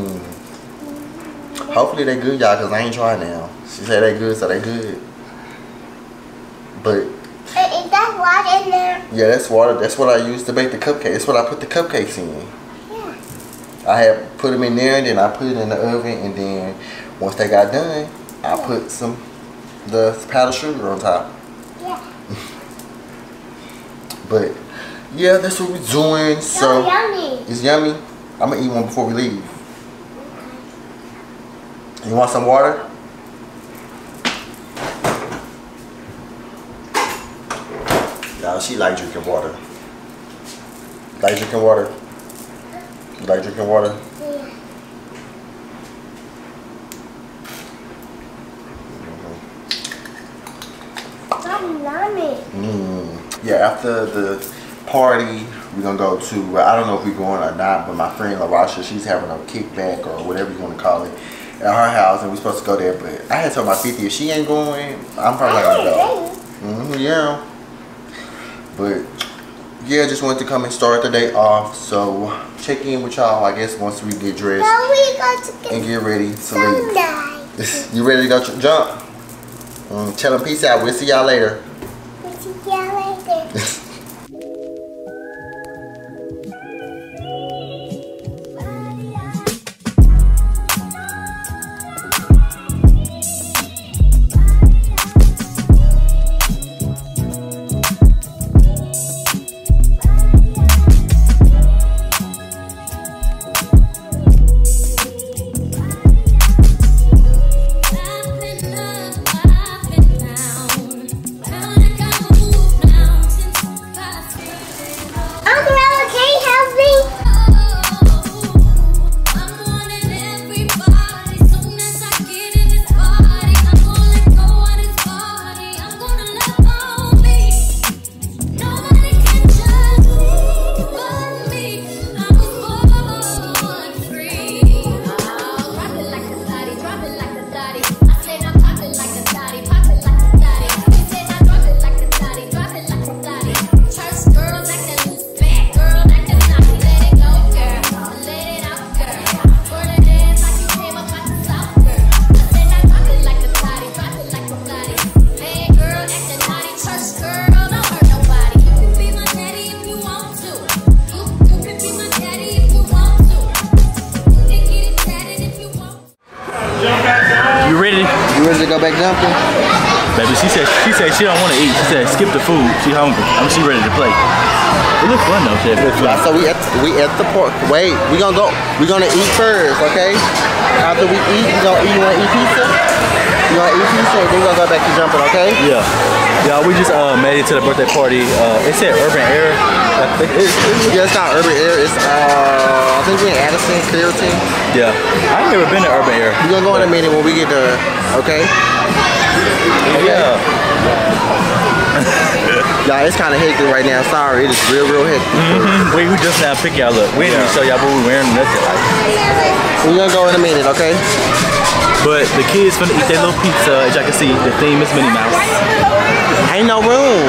Hopefully they good, y'all, because I ain't trying now. She said they good, so they good. But, Is that water in there? yeah, that's water. That's what I used to bake the cupcakes. That's what I put the cupcakes in. Yeah. I had put them in there, and then I put it in the oven, and then once they got done, I put some the powdered sugar on top. Yeah. But, yeah, that's what we're doing. So So, yummy. it's yummy. I'm gonna eat one before we leave. You want some water? No, she like drinking water. Like drinking water. You like drinking water? Yeah. Mm. Yeah, after the party, we're gonna go to. I don't know if we're going or not, but my friend Larasha, she's having a kickback or whatever you want to call it at her house, and we're supposed to go there. But I had told my 50 if she ain't going, I'm probably not gonna go. hmm yeah. But yeah, just wanted to come and start the day off. So check in with y'all, I guess, once we get dressed we to and get get ready to leave. you ready to go jump? Mm, tell them peace out. We'll see y'all later. The port. Wait, we gonna go. We gonna eat first, okay? After we eat, we gonna eat. You wanna eat pizza? You wanna eat pizza? And then we gonna go back to jumping, okay? Yeah. Y'all, we just uh, made it to the birthday party. Uh, it said Urban Air. I think it's, it's- Yeah, it's not Urban Air. It's uh, I think we in Addison, Carrollton. yeah. I ain't never been to Urban Air. We gonna go in a minute when we get there, okay? Yeah. Y'all, it's kind of hectic right now. Sorry, it is real, real hectic. Mhm. We, we just now pick y'all up. We didn't even show y'all what we wearing nothing. Like. We gonna go in a minute, okay? But the kids finna eat their little pizza. As y'all can see, the theme is Minnie Mouse. Ain't no room.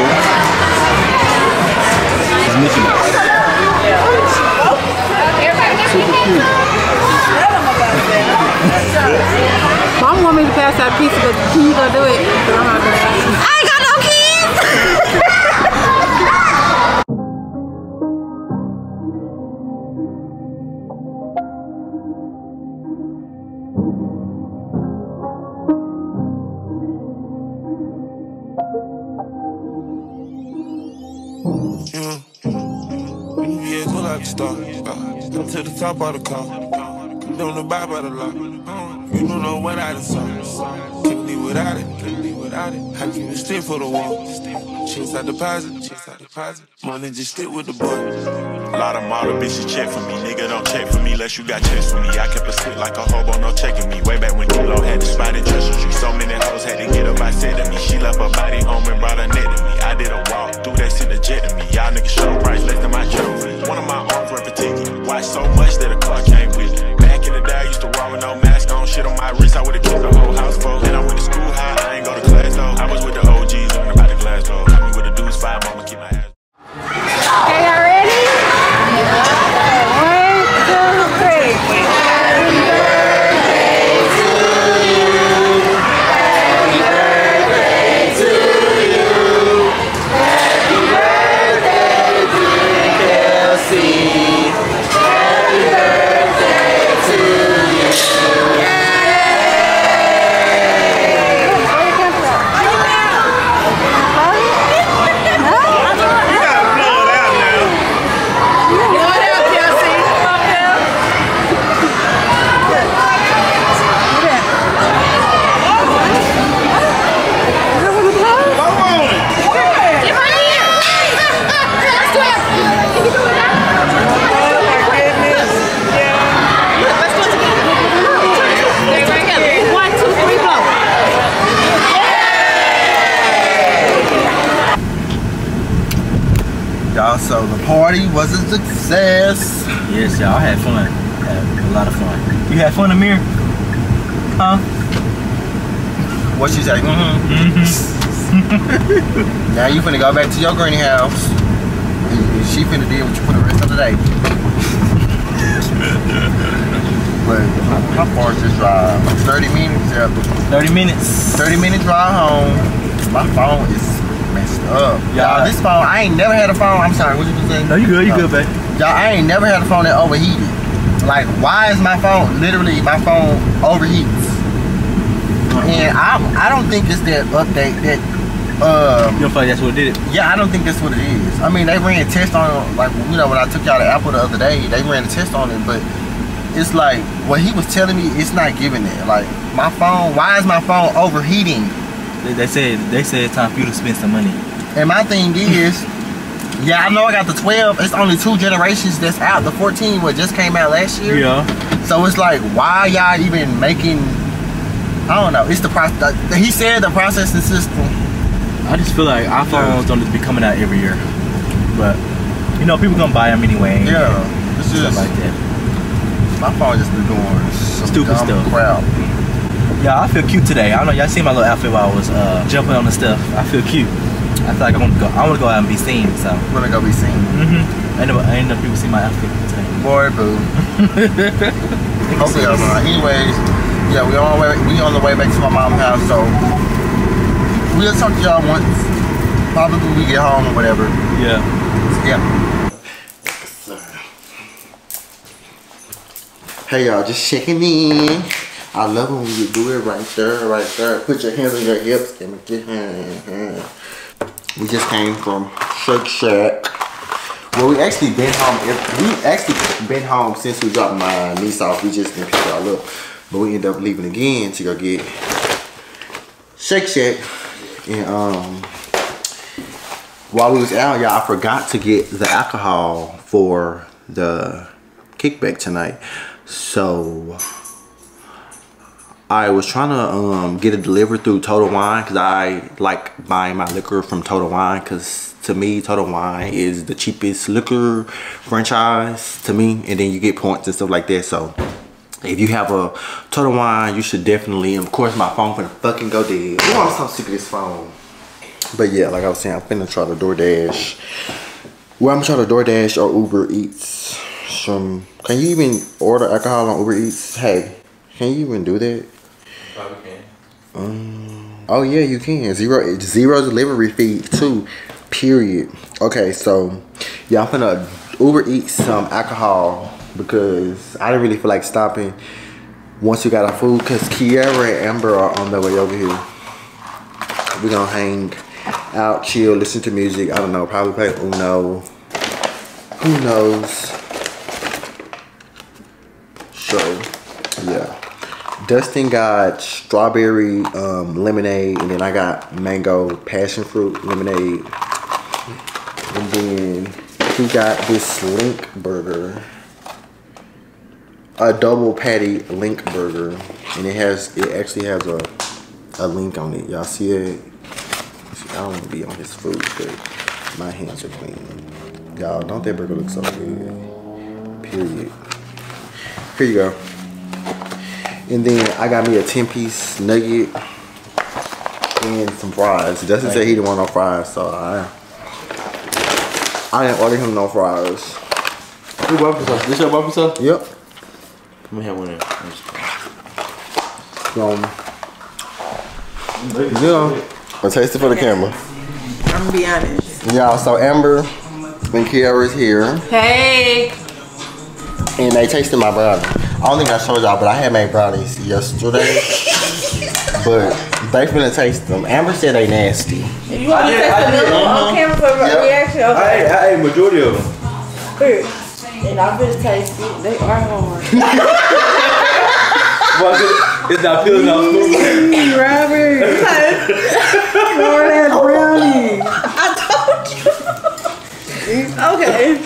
It's Mickey Mouse. Mom want me to pass out pizza, but can you go do it? 'Cause I'm not doing it. I top of the car. Don't know by the law. You don't know what I done saw. Couldn't live without it. Couldn't live without it. I keep a stick for the wall. Chase I deposit, checks I deposit. Money just stick with the boy. A lot of model bitches check for me. Nigga don't check for me unless you got checks for me. I kept a stick like a hobo, no checking me. Way back when Kilo had the spot in Street. So many hoes had to get up, I said to me. She left her body home and brought her net to me. I did a walk through that shit, the jet to me. Y'all niggas show price less than my trophy. One of my a ticket. Watch so much that a car came with it. Back in the day, I used to walk with no mask on. Shit on my wrist, I would've killed the whole house full. And I went to school high, I ain't go to class though. I was with the OGs, learning about the glass though. Party was a success. Yes, y'all had fun. Had a lot of fun. You had fun, Amir? Huh? What she say? Mm-hmm. now you finna go back to your granny house. And she finna deal with you for the rest of the day. but how far is this drive? 30 minutes? Yeah. 30 minutes. 30 minute drive home. My phone is up. Y'all, this phone, I ain't never had a phone. I'm sorry, what you been saying? No, you good, you good, babe. Y'all, I ain't never had a phone that overheated. Like, why is my phone, literally, my phone overheats? And I, I don't think it's that update that, um, You don't feel like that's what did it? yeah, I don't think that's what it is. I mean, they ran a test on it, like, you know, when I took y'all to Apple the other day, they ran a test on it, but it's like, what he was telling me, it's not giving it. Like, my phone, why is my phone overheating? They, they said they said it's time for you to spend some money. And my thing is, yeah, I know I got the 12. It's only two generations that's out. The 14, what just came out last year. Yeah. So it's like, why y'all even making? I don't know. It's the process. He said the processing system. I just feel like iPhones don't just be coming out every year. But you know, people gonna buy them anyway. Yeah, it's Stuff just like that. my phone just be doing Stupid stuff. Crap. Yeah, I feel cute today. I don't know, y'all see my little outfit while I was uh, jumping on the stuff. I feel cute. I feel like I want to go. I want to go out and be seen. So. Wanna go be seen? Mm-hmm. I know. I know people see my outfit today. Boy, boo. Hopefully, y'all know. Anyways, yeah, we on our way. We on the way back to my mom's house. So we'll talk to y'all once. Probably when we get home or whatever. Yeah. Yeah. Hey y'all, just checking in. I love it when you do it right there, right there. Put your hands on your hips and make it. We just came from Shake Shack. Well, we actually been home. We actually been home since we dropped my niece off. We just didn't pick y'all up, but we ended up leaving again to go get Shake Shack. And um, while we was out, y'all, I forgot to get the alcohol for the kickback tonight. So I was trying to um, get it delivered through Total Wine because I like buying my liquor from Total Wine because to me Total Wine is the cheapest liquor franchise to me and then you get points and stuff like that. So if you have a Total Wine you should definitely of course my phone finna fucking go dead. Oh I'm so sick of this phone. But yeah like I was saying I'm finna try to DoorDash. Well I'm trying to DoorDash or Uber Eats some can you even order alcohol on Uber Eats? Hey can you even do that Um, oh yeah, you can. Zero zero delivery fee too. Period. Okay, so I'm gonna Uber eat some alcohol because I didn't really feel like stopping once we got our food because Kiara and Amber are on their way over here. We're gonna hang out, chill, listen to music. I don't know, probably play Uno. Who knows? So yeah. Dustin got strawberry um, lemonade, and then I got mango passion fruit lemonade. And then he got this link burger, a double patty link burger, and it has it actually has a a link on it. Y'all see it? I don't want to be on his food, but my hands are clean. Y'all, don't that burger look so good? Period. Here you go. And then I got me a 10 piece nugget and some fries. Dustin said he didn't want no fries, so I I didn't order him no fries. Who barbecue sauce? This your barbecue sauce? Yep. Let me have one there. Um, yeah. I'll taste it for the camera. I'm gonna be honest. Y'all, so Amber and Kiara's here. Hey. and they tasted my brownie. I don't think I showed y'all, but I had made brownies yesterday. but they finna taste them. Amber said they nasty. You want to test another one on camera for a Yep. reaction? I Okay. ate, I ate majority of them. Here. And I'm gonna taste it. They are hard. Fuck it. It's not peeling off smooth. Rhobert. Pour that brownie. I told you. Okay.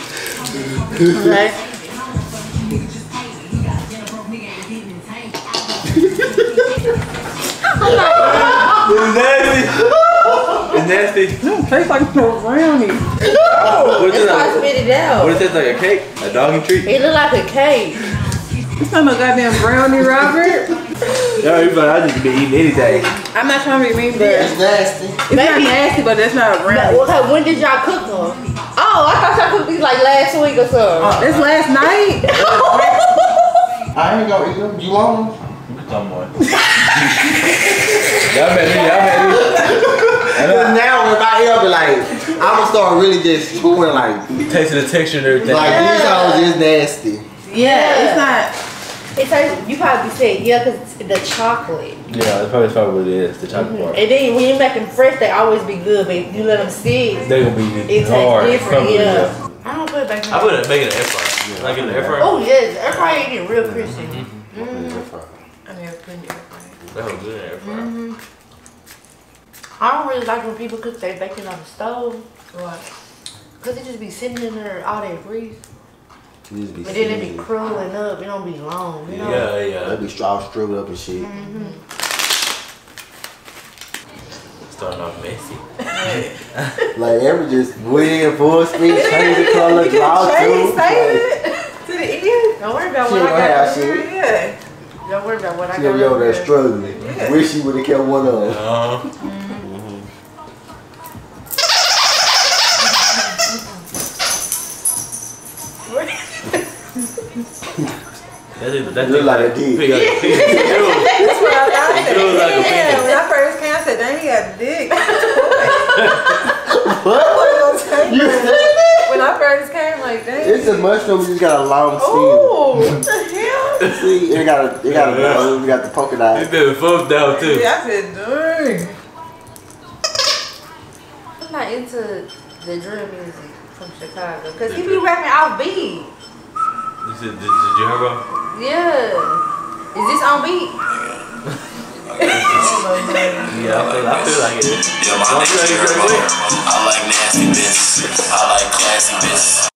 Okay. It's nasty. It's nasty. Tastes like a brownie. What is That's why I it? spit it out. What is that like a cake? A doggy treat? It look like a cake. It's not no goddamn brownie, Rhobert. Yeah, you better I just be eating anything. I'm not trying to be mean, but it's nasty. not Maybe- nasty, but it's not a But, brownie. okay, when did y'all cook them? Oh, I thought y'all cooked these like last week or something. Oh, this last night. I ain't gonna eat them. You want them? Come on. y'all made me. Y'all made me. Cause now if I ever like, I'ma start really just chewing like, Tasting the texture and everything. like these hoes is nasty. Yeah, it's not. It's like, you probably said, yeah, because the chocolate. yeah, that's probably, probably what it is. The chocolate mm-hmm. part. And then when you make them fresh, they always be good, but if you let them sit, They gonna be it tastes hard. different, crumbly, yeah. I don't put it back in I put it make it an air fryer. Like in the air fryer. Oh, yes, everybody ain't get real crispy. I never put it. That was good in the air fryer. I don't really like when people cook their bacon on the stove. What? Because it just be sitting in there, all that grease. You just be But then it be sitting- crumbling up, it don't be long, you know? Yeah, yeah. They be straw struggled up and shit. Mm-hmm. Starting off messy. Like Amber just went in full speed, changed the color, draw Change, too. save it to the end. Don't worry about She what I got have over shit. Yeah. Don't worry about what I She got gonna be over over there there. struggling. Wish she would have kept one of them. Uh, that's it. That's Look like a dick. Pig, like a. That's what I thought. It was like a yeah, when I first came, I said, dang, he got a dick. What? You said that? when I first came, like, dang. It's a mushroom, you just got a long stem. Ooh, the hell? See, it got a, it got a nose, it got the polka He's dot. been thumbs down too. Yeah, I said, dang. I'm not into the drill music from Chicago. Because he be rapping off beat. This is, did, did you hear about? Yeah. Is this on beat? Yeah, I feel, I feel like it is. Yeah, my Don't feel niggas like it's heard gonna about quit. I like nasty bitches. I like classy bitches.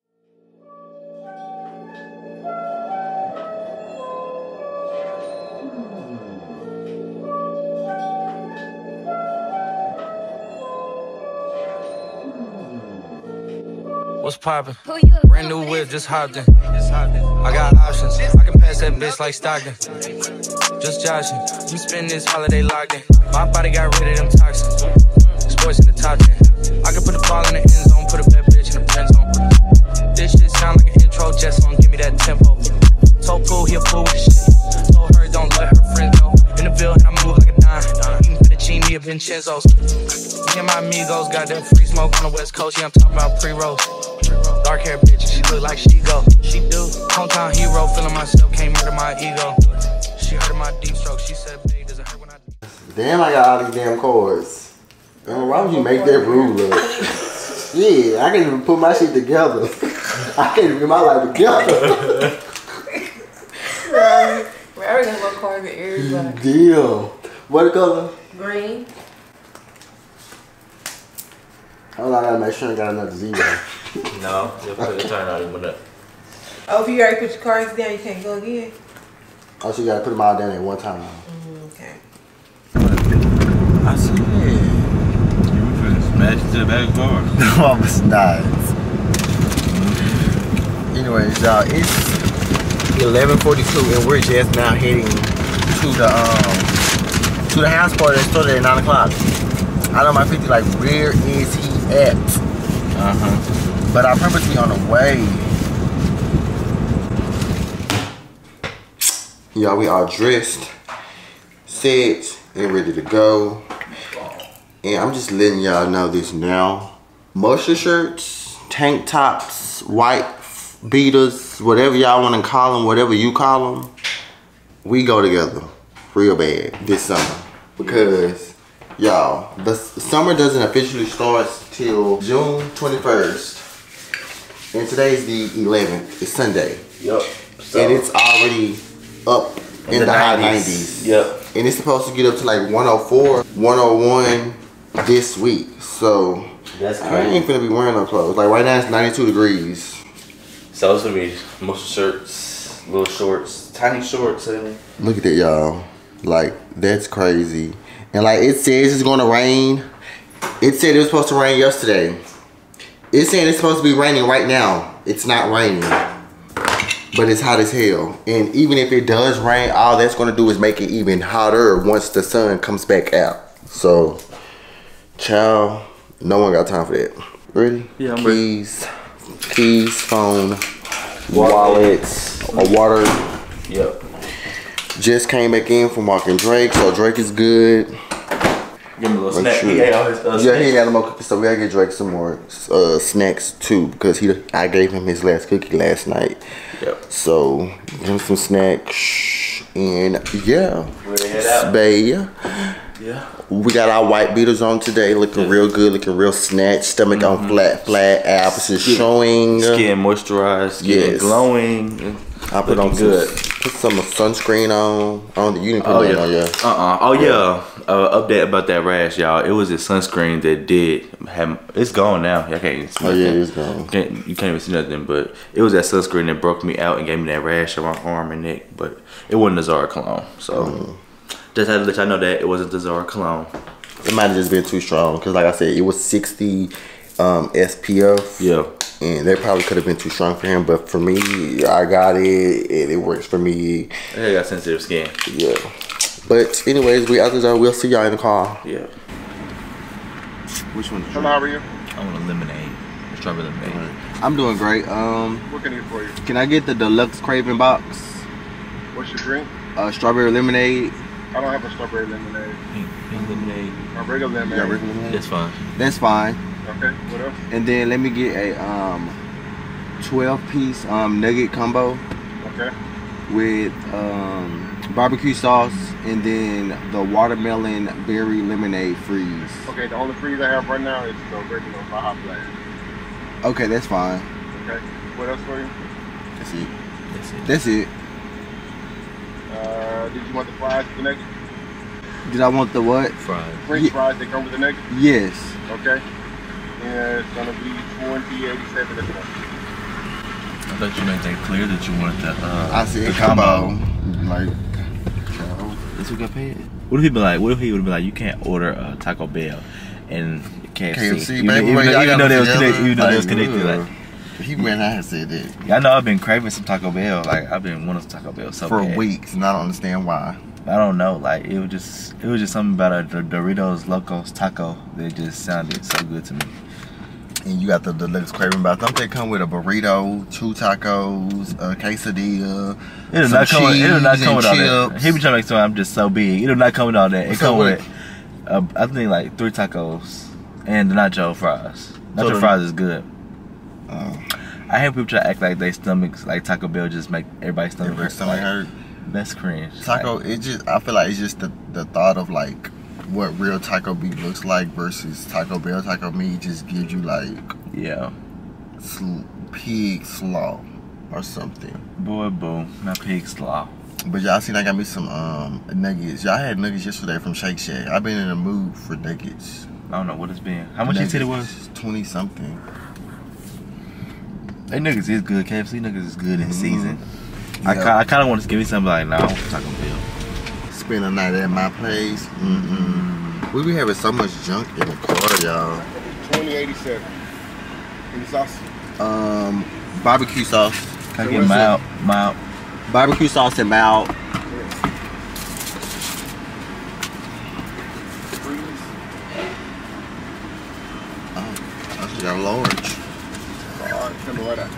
What's poppin'? Brand new whip, just hopped in. I got options. I can pass that bitch like Stockton. Just joshing. I'm spending this holiday locked in. My body got rid of them toxins. Sports in the top 10. I can put the ball in the end zone, put a bad bitch in the friend zone. This shit sound like an intro jet song, give me that tempo. Told Pooh, he a fool with the shit. Vincenzo's. Me and my amigos got that free smoke on the west coast. Yeah, I'm talking about pre-rolls. Dark hair bitch, she look like she go. She do. Hometown hero, feeling myself, can't murder my ego. She heard of my deep stroke. She said, babe, does it hurt when I Damn, I got all these damn chords. Man, uh, why would you make that rule up? yeah, I can't even put my shit together. I can't even get my life together. We're gonna go cars and everybody. Deal. What color? Green. Hold on, I gotta make sure I got another zero. No, they'll put the turn on even up. Oh, if you already put your cards down, you can't go again. Oh, so you gotta put them all down at one time. Okay. I see it. You finna smash it to the back door. No, I was not. Anyways, y'all, it's 11:42 and we're just now heading to the um to the house party that started at 9 o'clock. I know my 50 like, where is he at? Uh-huh. But I'm purposely on the way. Y'all, we are dressed, set, and ready to go. And I'm just letting y'all know this now. Musher shirts, tank tops, white beaters, whatever y'all want to call them, whatever you call them, we go together real bad this summer. Because, y'all, the summer doesn't officially start till June 21st. And today's the 11th. It's Sunday. Yep. and it's already up in, the, high 90s. Yep. And it's supposed to get up to like 104, 101 this week. So That's crazy. I ain't gonna be wearing no clothes. Like right now it's 92 degrees. So it's gonna be muscle shirts, little shorts, tiny shorts, and Look at that, y'all. Like that's crazy. And like it says it's gonna rain. It said it was supposed to rain yesterday. It's saying it's supposed to be raining right now. It's not raining. But it's hot as hell. And even if it does rain, all that's gonna do is make it even hotter once the sun comes back out. So, child, no one got time for that. Ready? Yeah, I'm keys, keys, phone, wallets, a water. Yep. Just came back in from walking Drake, so Drake is good. Give him a little Make snack. sure- He ate all his uh, yeah, he snacks. ain't got no more cookies, so we gotta get Drake some more uh, snacks too because he I gave him his last cookie last night. Yep. So give him some snacks and yeah, Ready to head out? Spay. Yeah. We got our white beaters on today, looking real good, looking real snatched. Stomach on flat, flat. Abs is showing. Mm-hmm. Skin moisturized, skin Yes. glowing. I put on looking some, good. Put some sunscreen on. I don't think you didn't put Oh yeah. on yet. Uh-uh. Oh yeah. Uh, update about that rash, y'all. It was a sunscreen that did have. It's gone now. Y'all can't even see Oh, yeah, it's gone. You can't, you can't even see nothing. But it was that sunscreen that broke me out and gave me that rash on my arm and neck. But it wasn't a Zara cologne. So Mm. just had to let y'all know that it wasn't the Zara cologne. It might have just been too strong because, like I said, it was 60 um, SPF. Yeah. And they probably could have been too strong for him, but for me, I got it and it works for me. I got sensitive skin. Yeah. But anyways, we out there. We'll see y'all in the car. Yeah. Which one? Hello, how are you? I want a lemonade. A strawberry lemonade. I'm doing great. Um, What can I get for you? can I get the deluxe craving box? What's your drink? Uh, strawberry lemonade. I don't have a strawberry lemonade. Pink, pink lemonade. A regular lemonade. Yeah, regular lemonade. That's fine. That's fine. Okay, what else? And then let me get a um, 12 piece um nugget combo Okay. with um barbecue sauce and then the watermelon berry lemonade freeze. Okay, the only freeze I have right now is the regular Baja Blast. Okay, that's fine. Okay. What else for you? That's it. That's it. That's it. Uh, did you want the fries with the nuggets? Did I want the what? Fries. French Ye- fries that come with the nuggets? Yes. Okay. And it's gonna be twenty eighty seven at the. I thought you made that clear that you wanted the uh I said the combo. Like That's what got paid. What if he be like? What if he would be like? You can't order a Taco Bell and KFC. KFC, even, baby, even, well, though- even though they was connected, even though they was Like, connected. Like, he went out and said that yeah, I know I've been craving some Taco Bell. Like I've been wanting some Taco Bell so for bad. weeks, and I don't understand why. I don't know. Like it was just it was just something about a Doritos Locos Taco that just sounded so good to me. And you got the deluxe craving box. Don't they come with a burrito, two tacos, a quesadilla? It some not come. With, it does not with all that. He be trying to make sure I'm just so big. It does not come with all that. What's it come with, uh, I think like three tacos and the nacho fries. Nacho So fries is good. Oh. I hate people try to act like they stomachs like Taco Bell just make everybody's stomach Everybody's hurt. stomach Like, hurt. That's cringe. Taco, Like, it just I feel like it's just the the thought of like what real taco meat looks like versus Taco Bell taco meat just gives you like yeah, sl- pig slaw or something. boy, boom, my pig slaw. But y'all seen I got me some um nuggets. Y'all had nuggets yesterday from Shake Shack. I've been in the mood for nuggets. I don't know what it's been. How much you said it was? Twenty something. They niggas is good. KFC niggas is good in season. I, Mm-hmm. Yeah. ki- I kind of want to give me something like, nah, I want Taco Bell. Spend a night at my place. Mm-mm. We be having so much junk in the car, y'all. 2087. Any sauce? Um, barbecue sauce. Can I get mild, mild? Barbecue sauce and mild. Oh, that's got a large. Alright, right out.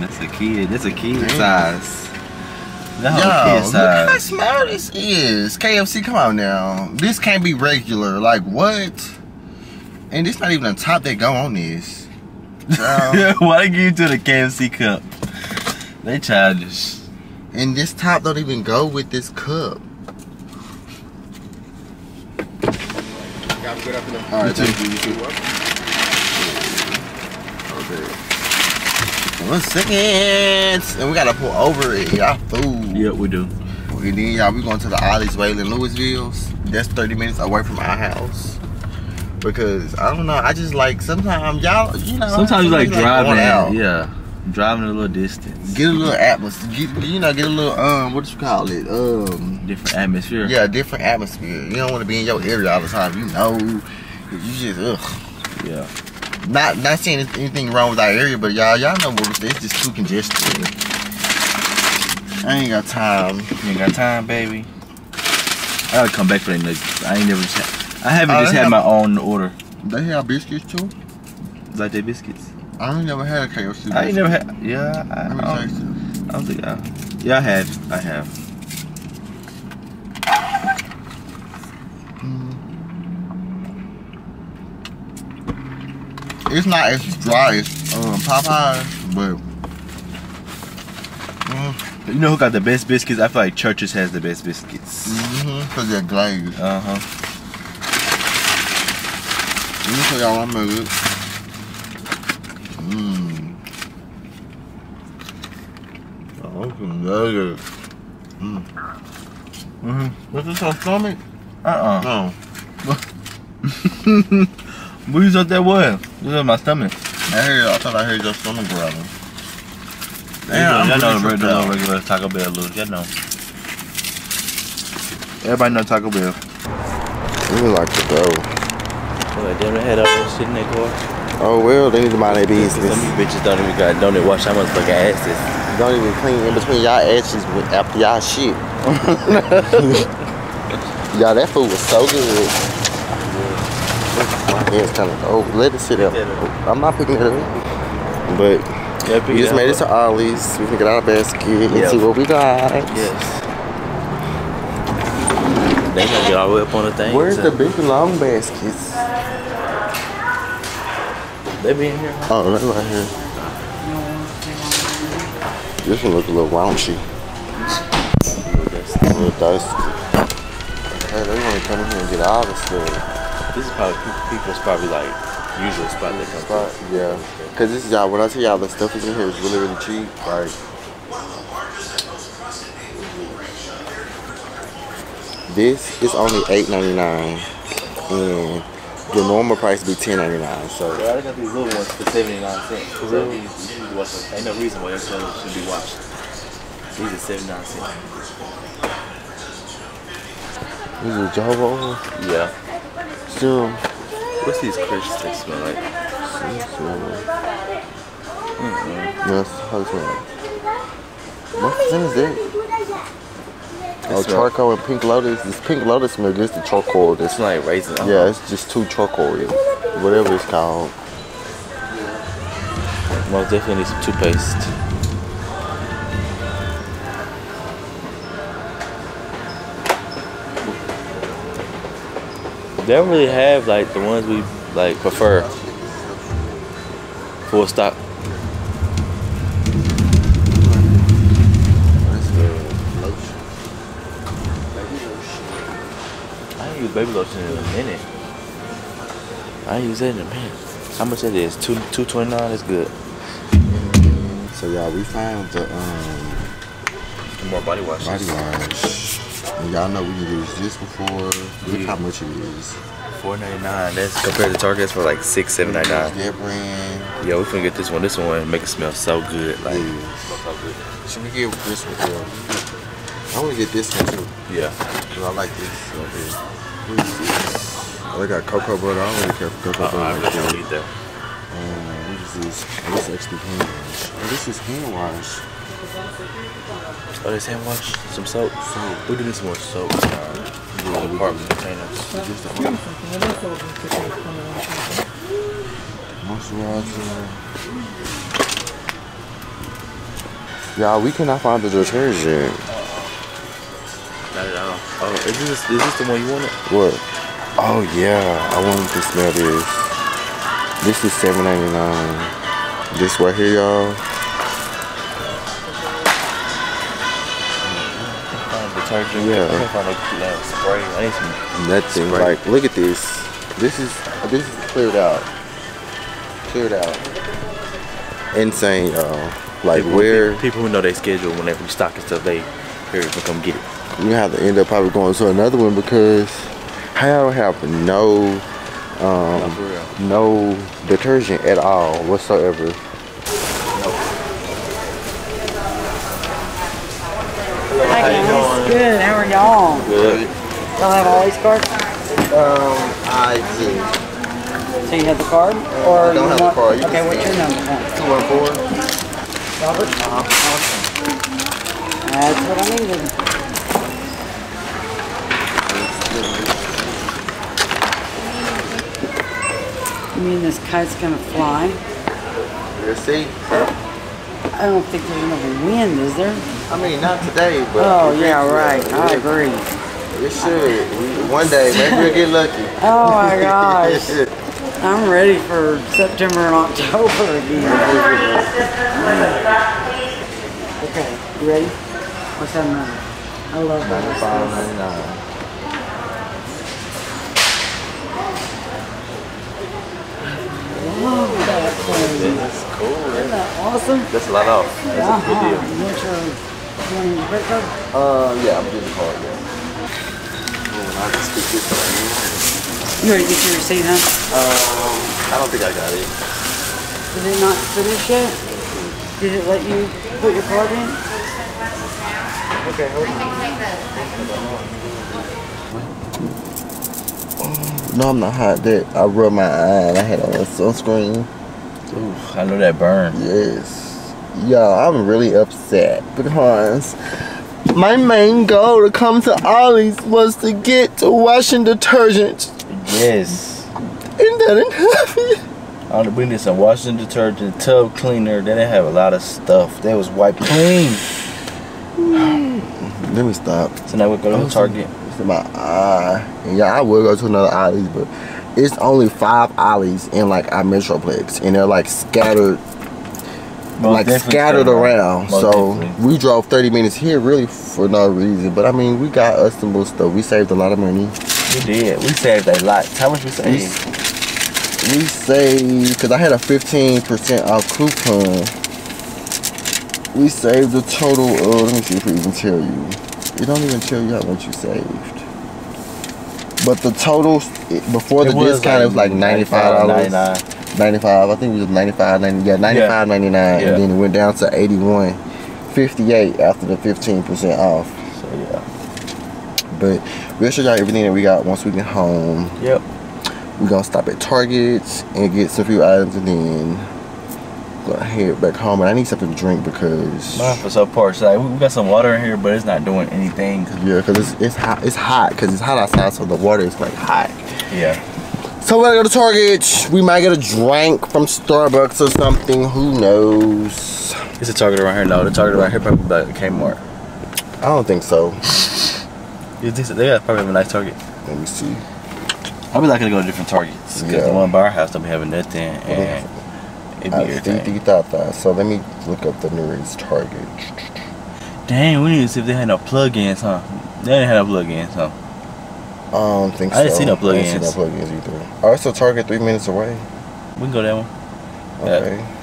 That's a kid. That's a kid Damn. size. Yo, That's a kid look how size. small this is. KFC, come on now. This can't be regular. Like what? And this not even a top that go on this. Child. Why they give you to the KFC cup? They childish. and this top don't even go with this cup. Got me good up in there. All right, You thank you. You too. Okay. One second. And we gotta pull over it. Y'all food. Yep, we do. And then y'all, we going to the Ollie's in Lewisville's. That's 30 minutes away from our house. Because I don't know, I just like sometimes y'all, you know. Sometimes you like going driving. out. yeah, driving a little distance. Get a little atmosphere. Get, you know, get a little um, what you call it? Um, Different atmosphere. yeah, different atmosphere. You don't want to be in your area all the time. You know, you just ugh. Yeah. Not not saying anything wrong with our area, but y'all y'all know what it's, it's just too congested. I ain't got time. You ain't got time, baby. I gotta come back for that nuggets. I ain't never. Just had, I haven't just had have- my own order. They have biscuits too. Like they biscuits. I ain't never had a KFC. I ain't never had. Yeah, I, I, don't. I don't think I. Yeah, I have. I have. It's not as dry as um, Popeyes, but mm, You know who got the best biscuits? I feel like Church's has the best biscuits. mm-hmm, cause they're glazed. Uh huh. Let me show y'all one minute. Mmm. Oh, some nuggets. Mmm. Mm-hmm. What's this on stomach? Uh uh No. What you thought that was? This is my stomach. I heard. I thought I heard your stomach growling. Yeah, I'm y'all know the regular, regular Taco Bell look. Y'all know. Everybody know Taco Bell. We would like to go. Well, damn, they had all that shit in their car. Oh well, they need to mind their business. Some of you bitches don't even got, don't even wash how much fucking asses. Don't even clean in between y'all asses with after y'all shit. Y'all, that food was so good. My hand's kind of oh, let it sit there. I'm not picking it up, but Yeah, we it just up. made it to Ollie's. We can get our basket and see what we got. Yes. They gonna get all the way up on the thing. Where's the big long baskets? They be in here. huh? Oh, that's right here. This one look a little raunchy. A little dusty. Hey, they want to come in here and get all the stuff. This is probably people's probably like usual spot they come Spot, yeah. Cause this is y'all. When I tell y'all the stuff is in here is really really cheap. Like this is only eight ninety nine, and the normal price would be ten ninety nine. So Yeah, I got these little ones for 79 cents. So these, these need to wash them. Ain't no reason why your clothes should be washed. These are 79 cents. this is Java Yeah. What's these crisps that smell like? Yes, how it? What scent is that? Oh, smell- charcoal and pink lotus. This pink lotus smell. just the charcoal. This It's like raisin. yeah, it's just too charcoal. Whatever it's called. Most definitely some toothpaste. They don't really have like the ones we like prefer. Full stop. I ain't use baby lotion in a minute. I ain't use that in a minute. How much that is? Two two twenty nine is good. So y'all, we found the um more body washes. Body wash. And y'all know we used this before. Look how much it is. Four ninety nine. That's compared to Target's for like six, seven ninety nine. That brand. Yeah, we can get this one. This one make it smell so good. Like Yeah. smells so good. Should we get this one? girl? I want to get this one too. Yeah. Cause I like this right here. What is this? Oh, they got cocoa butter. I don't really care for cocoa Uh-uh, I butter. like don't need that. Um, what is this? Oh, this is actually hand wash. Oh, this is hand wash. Oh, this hand wash, some soap. Soap. We do need some more soap. Uh, we apartment containers. Just a moisturizer. Y'all, we cannot find the detergent. Not at all. Oh, is this is this the one you wanted? What? Oh yeah, I wanted to smell this. This is seven ninety nine. This right here, y'all. Detergent. Yeah. I can't find uh, spray. I need some. Nothing. Spray. Like, look at this. This is this is cleared out. Cleared out. Insane, y'all. Like people, where people who know their schedule when they restock and stuff, they here to come get it. you have to end up probably going to another one because I don't have no um, no detergent at all whatsoever. Hi guys. Good. How are y'all? Good. Y'all have all these cards? Um, I do. So you have the card, or I don't have the card. You okay, what's your number? Two one four. Robert. Okay. That's what I needed. You mean this kite's gonna fly? You see? I don't think there's enough wind, is there? I mean, not today, but Oh yeah, right. I agree. It should. We, one day, maybe we'll get lucky. Oh my gosh. I'm ready for September and October again. Okay, you ready? What's that number? I love that. Ninety-five, ninety-nine. Love that thing. That's cool. Isn't that awesome? That's a lot off. That's a good deal. You want your, you want your credit card? Uh, yeah, I'm getting the card, yeah. Oh, I can speak this right You already get your receipt, huh? Um, I don't think I got it. Did it not finish yet? Did it let you put your card in? Okay, hold No, I'm not hot. That I rubbed my eye and I had on sunscreen. Ooh, I know that burn. Yes. Yo, I'm really upset because my main goal to come to Ollie's was to get to washing detergent. Yes. And that didn't happen. I we need some washing detergent, tub cleaner. They didn't have a lot of stuff. They was wiped clean. Let me stop. So now we go to Oh, Target. It's in my eye. And yeah, I will go to another Ollie's, but it's only five Ollie's in like our Metroplex. And they're like scattered Most like scattered around. So definitely. we drove 30 minutes here really for no reason. But I mean, we got us some little stuff. We saved a lot of money. We did. We saved a lot. How much we We, saved? we saved, because I had a 15% off coupon. We saved a total of, let me see if it even tell you. It don't even tell you how much you saved. But the total, before the It was discount, it was like $95. 99. 95 I think it was 95 90, yeah 95 99 Yeah. and then it went down to 81 58 after the 15% off So yeah. but we'll show y'all everything that we got once we get home Yep. we're gonna stop at Target and get some few items and then gonna head back home and I need something to drink because for so parched. Like we we got some water in here, but it's not doing anything. yeah because it's, it's hot it's hot because it's hot outside so the water is like hot Yeah. So we're gonna go to Target we might get a drink from Starbucks or something who knows Is a Target around here. No, the Target around here probably like Kmart. I don't think so You think so? They probably have a nice Target. let me see I'll be liking to go to different Targets because Yeah. the one by our house don't be having nothing, and it'd be I irritating. think thought that. So let me look up the nearest Target. Dang, we need to see if they had no plug-ins, huh? They didn't have no plug-ins, huh? I don't think I so. didn't see no plugins. I didn't see no plug-ins. either. Oh, it's a Target three minutes away. We can go that one. Yeah. Okay.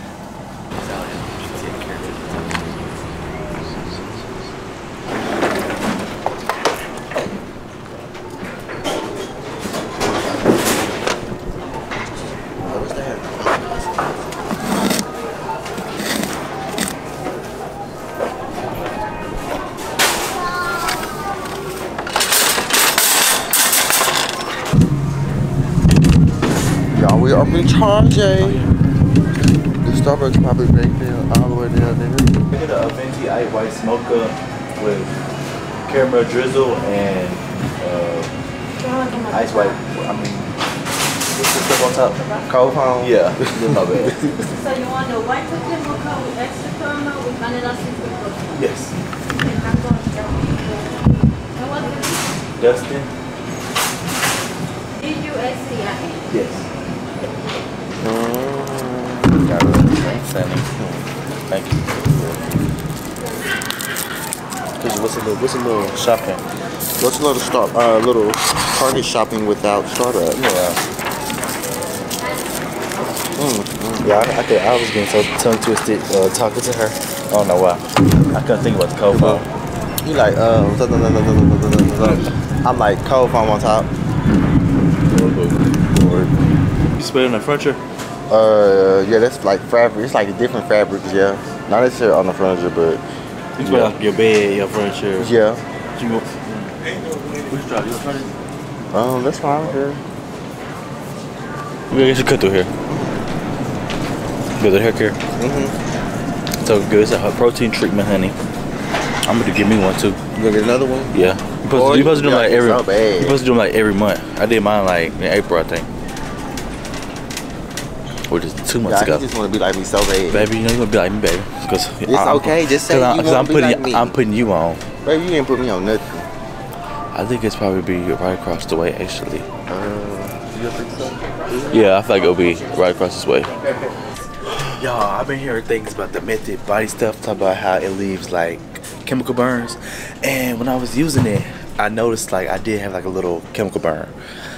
In charge. The Starbucks probably back there, all the way down there. Look at the venti ice white smoker with caramel drizzle and uh, ice white. I mean, what's the stuff on top? Cold foam. Yeah, my bad. So you want the white chocolate mocha with extra caramel with vanilla cinnamon cocoa? yes. I'm going to And what's the Dustin. D-U-S-C-I-N? Yes. Sandy. Thank you. Cause what's a little, what's a little shopping? What's a little start, uh, little Target shopping without Starbucks? Yeah. Mm, mm. Yeah, I, I, could, I was getting so tongue twisted uh, talking to her. I don't know why. I couldn't think about the cold foam. You like, uh, I'm like cold foam on top. You spray in the furniture? Uh, yeah, that's like fabric. It's like a different fabrics, yeah. Not necessarily on the furniture, but You spray on your bed, your furniture. yeah. You, which job? You want to? Um, that's fine. Yeah. We should cut through here. Go to the hair care. Mm-hmm. So good. It's a protein treatment, honey. I'm gonna give me one too. You gonna get another one? Yeah. You supposed, Boy, to, you supposed to do you them like got every. so bad. You supposed to do them like every month. I did mine like in April, I think. Which is two months Yeah, ago. you just want to be like me so bad. Baby, you know you gonna be like me, baby. Cause It's okay, just say you I'm, wanna I'm be putting like me. I'm putting you on. Baby, you ain't put me on nothing. I think it's probably be right across the way, actually. Uh, you think so? Yeah, I feel like it'll be right across this way. Y'all, I've been hearing things about the method body stuff, talk about how it leaves like chemical burns. And when I was using it, I noticed like I did have like a little chemical burn.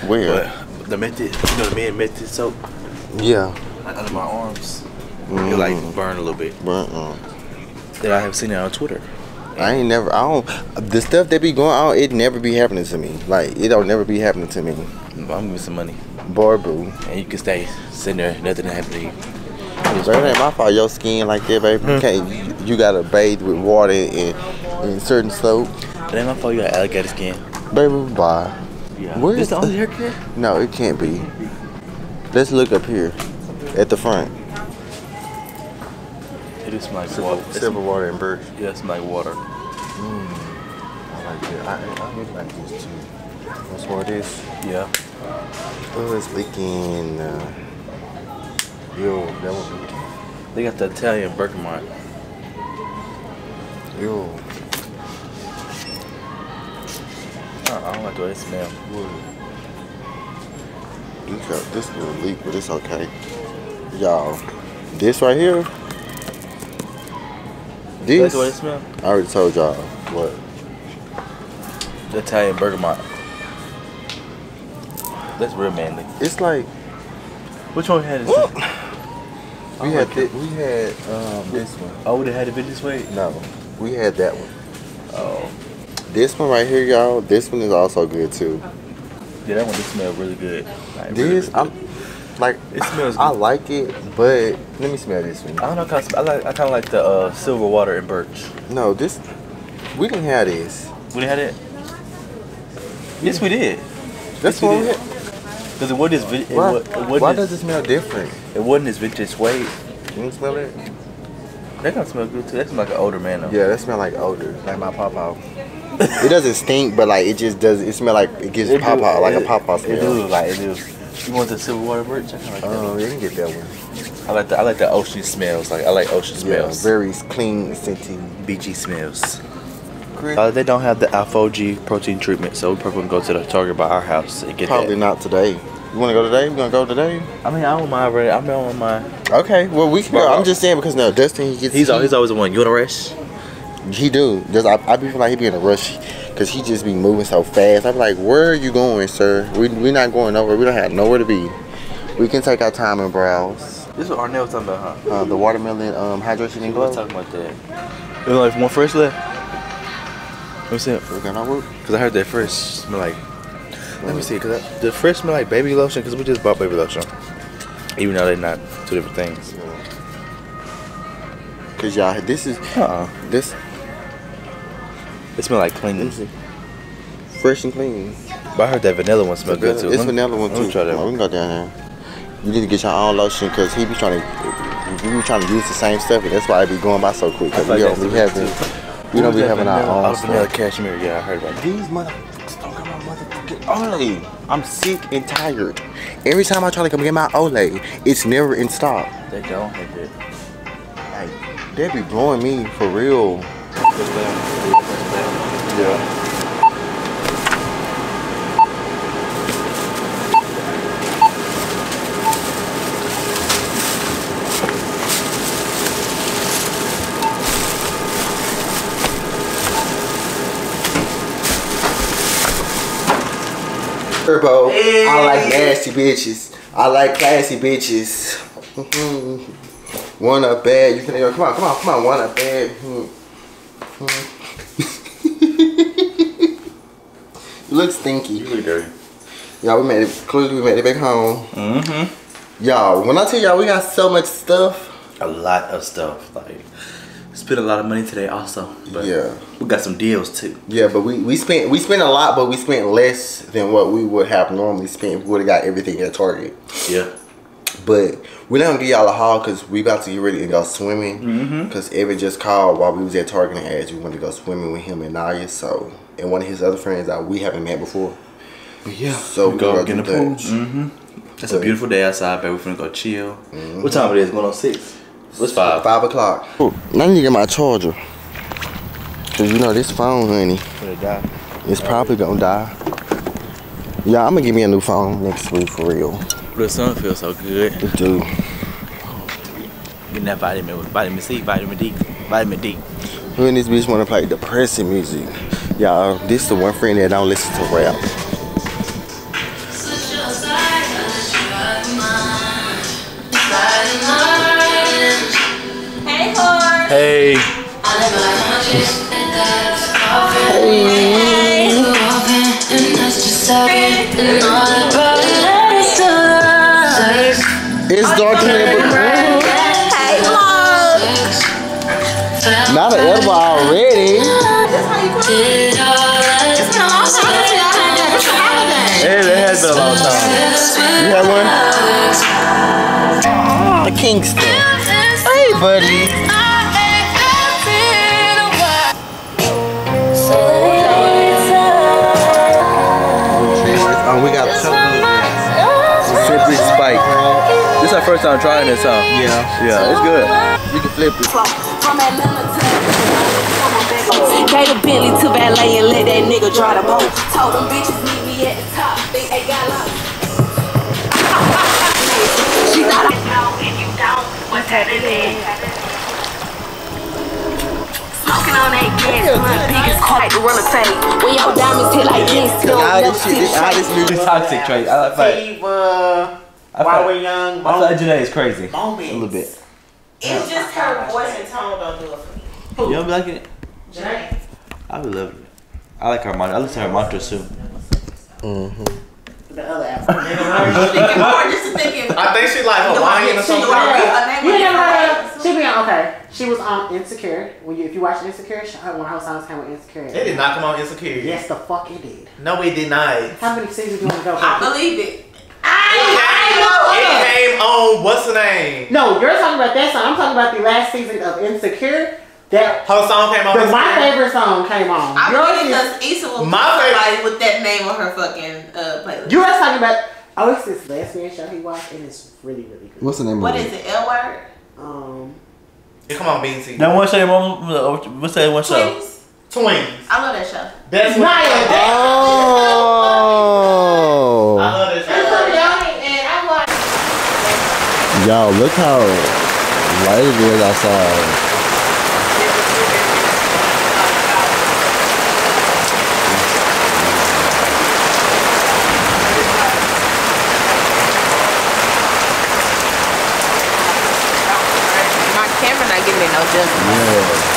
Where? But the method, you know the men method soap, Yeah. like under my arms, it Mm. like burn a little bit. But, uh, Then I have seen it on Twitter. I ain't never. I don't. The stuff that be going on, it never be happening to me. Like it don't never be happening to me. I'm giving some money. Boy, boo. And you can stay sitting there, nothing happened to you. Baby, it ain't my fault. Your skin like that, baby. Hmm. You can't. You gotta bathe with water and, and certain soap. It ain't my fault you got alligator skin. Baby, bye. Yeah. Where This is the only the- hair care? No, it can't be. Let's look up here, at the front. It is smell like water. Silver water and birch. Yes, Yeah, it smell like water. Mm, I like it. I, I really like this too. What's more this? Yeah. Oh, it's leaking. Uh, yo, that one leaking. They got the Italian Bergamot. Yo, I don't like the way it smells. This little leak, but it's okay. Y'all, this right here. This. That's the way it smells? I already told y'all what. The Italian Bergamot. That's real manly. It's like Which one had this? we had. Thi- we had um, this one. Oh, would it had it been this way? No, we had that one. Oh. This one right here, y'all. This one is also good too. Yeah, that one did smell really good. Like, This, really I'm like, It smells I like it, but let me smell this one. I don't know. Kind of, I like. I kind of like the uh, silver water and birch. No, this, we didn't have this. We didn't have it. Yes, we did. That's Yes, what we did. Because it wasn't as vi- it, Why, it why does it smell different? it wasn't as vintage suede. Can you smell it? That kind of smell good too. That smell like an older man though. Yeah, that smell like older, like my papa. It doesn't stink, but like it just does. It smell like it gives It papa do- like a it- smell. It smell. do like it do. You want the silver water birch? I kind of like that. Oh, you can get that one. I like the I like the ocean smells. Like I like ocean Yeah, smells. very clean, scented. beachy smells. Uh, they don't have the ApHogee protein treatment, so we're probably gonna go to the Target by our house and get Probably that. not today. You want to go today? We gonna go today? I mean, I don't mind. Really. I'm on my. Okay. Well, we can go. I'm just saying because no, Dustin he gets. He's he, always, he's always the one. You wanna rush? He do. Just I, I be feeling like he be in a rush because he just be moving so fast. I'm like, where are you going, sir? We we not going nowhere. We don't have nowhere to be. We can take our time and browse. This is what Arnell was talking about, huh? Uh, the watermelon um, hydration and We glow. was talking about that. There's only one fresh left. Let me see. We got our work. Cause I heard that fresh smell like. Let me see. Cause I, the fresh smell like baby lotion. Cause we just bought baby lotion. Even though they're not two different things. Cause y'all, this is Uh-uh. this It smell like cleaning. fresh and clean. But I heard that vanilla one smell good too. It's Let vanilla one let me too. try that one. We can go down there. You need to get your own lotion because he be trying to, we be trying to use the same stuff, and that's why it be going by so quick. Because we don't be having, we don't be having our own oh, vanilla cashmere. Yeah, I heard about that. These motherfuckers don't got my motherfucking Olay. I'm sick and tired. Every time I try to come get my Olay, it's never in stock. They don't have it. Like, they be blowing me for real. Yeah. Turbo. I like nasty bitches. I like classy bitches. Mhm. One up bad. You can come on, come on, come on. One up bad. You look stinky. You look dirty. Y'all, we made it. Clearly, we made it back home. Mm-hmm. Y'all, when I tell y'all we got so much stuff. A lot of stuff. Like, spent a lot of money today also. But Yeah. we got some deals too. Yeah, but we, we spent we spent a lot, but we spent less than what we would have normally spent. if We would have got everything at Target. Yeah. But we're not gonna give y'all a haul because we about to get ready and go swimming. Because Evan just called while we was at Target and asked we wanted to go swimming with him and Naya. So and one of his other friends that we haven't met before. But yeah, so we we go gonna get in the pool. Mm-hmm. It's a beautiful day outside, baby. We're finna go chill. What time it is? Going on six. What's five? Five o'clock. Ooh, now I need to get my charger. Cause you know this phone, honey, die. it's probably gonna die. Yeah, I'm gonna give me a new phone next week for real. The sun feels so good. It do. Getting that vitamin, vitamin C, vitamin D, vitamin D. Who in this bitch wanna play depressing music? Y'all, this the one friend that don't listen to rap. Hey. Hey. It's dark in one? A Kingston. Hey, buddy. Oh, we got Simply Spike. This is our first time trying this, huh? Yeah. Yeah, it's good. You can flip it. Gave a Bentley to valet and let that nigga drive the boat. Told them bitches meet me at the top. Smoking on that gas, diamonds hit like this, this shit, this toxic, Trey. I like uh, while we're young, I feel like Jhené is crazy. moments. A little bit. It's just her voice and tone don't do it for me. You don't liking it? Jhené? I be loving it. I like her mantra. I listen to her mantra too. Mm-hmm. The other app. I think she like Hawaiian or something. You never heard of She be on, okay. She was on Insecure. When you, if you watch Insecure, she, her, one of her songs came with Insecure. It did not come on Insecure. Yes, the fuck it did. No, it did not. How many seasons do you want to go? I believe it. It came on what's the name? No, you're talking about that song. I'm talking about the last season of Insecure. That her song came on. The, my Insecure? favorite song came on. I Yours believe is- because Issa will My favorite- somebody with that name on her fucking uh, playlist. You were talking about. Oh, it's this lesbian show he watched, and it's really, really good. What's the name What of is it? it? L word? Um, Yeah, come on, BT. That one show. What's that one show? Twins. Twins. I love that show. That's what. Oh. I love that show. Y'all, look how light it is outside. My camera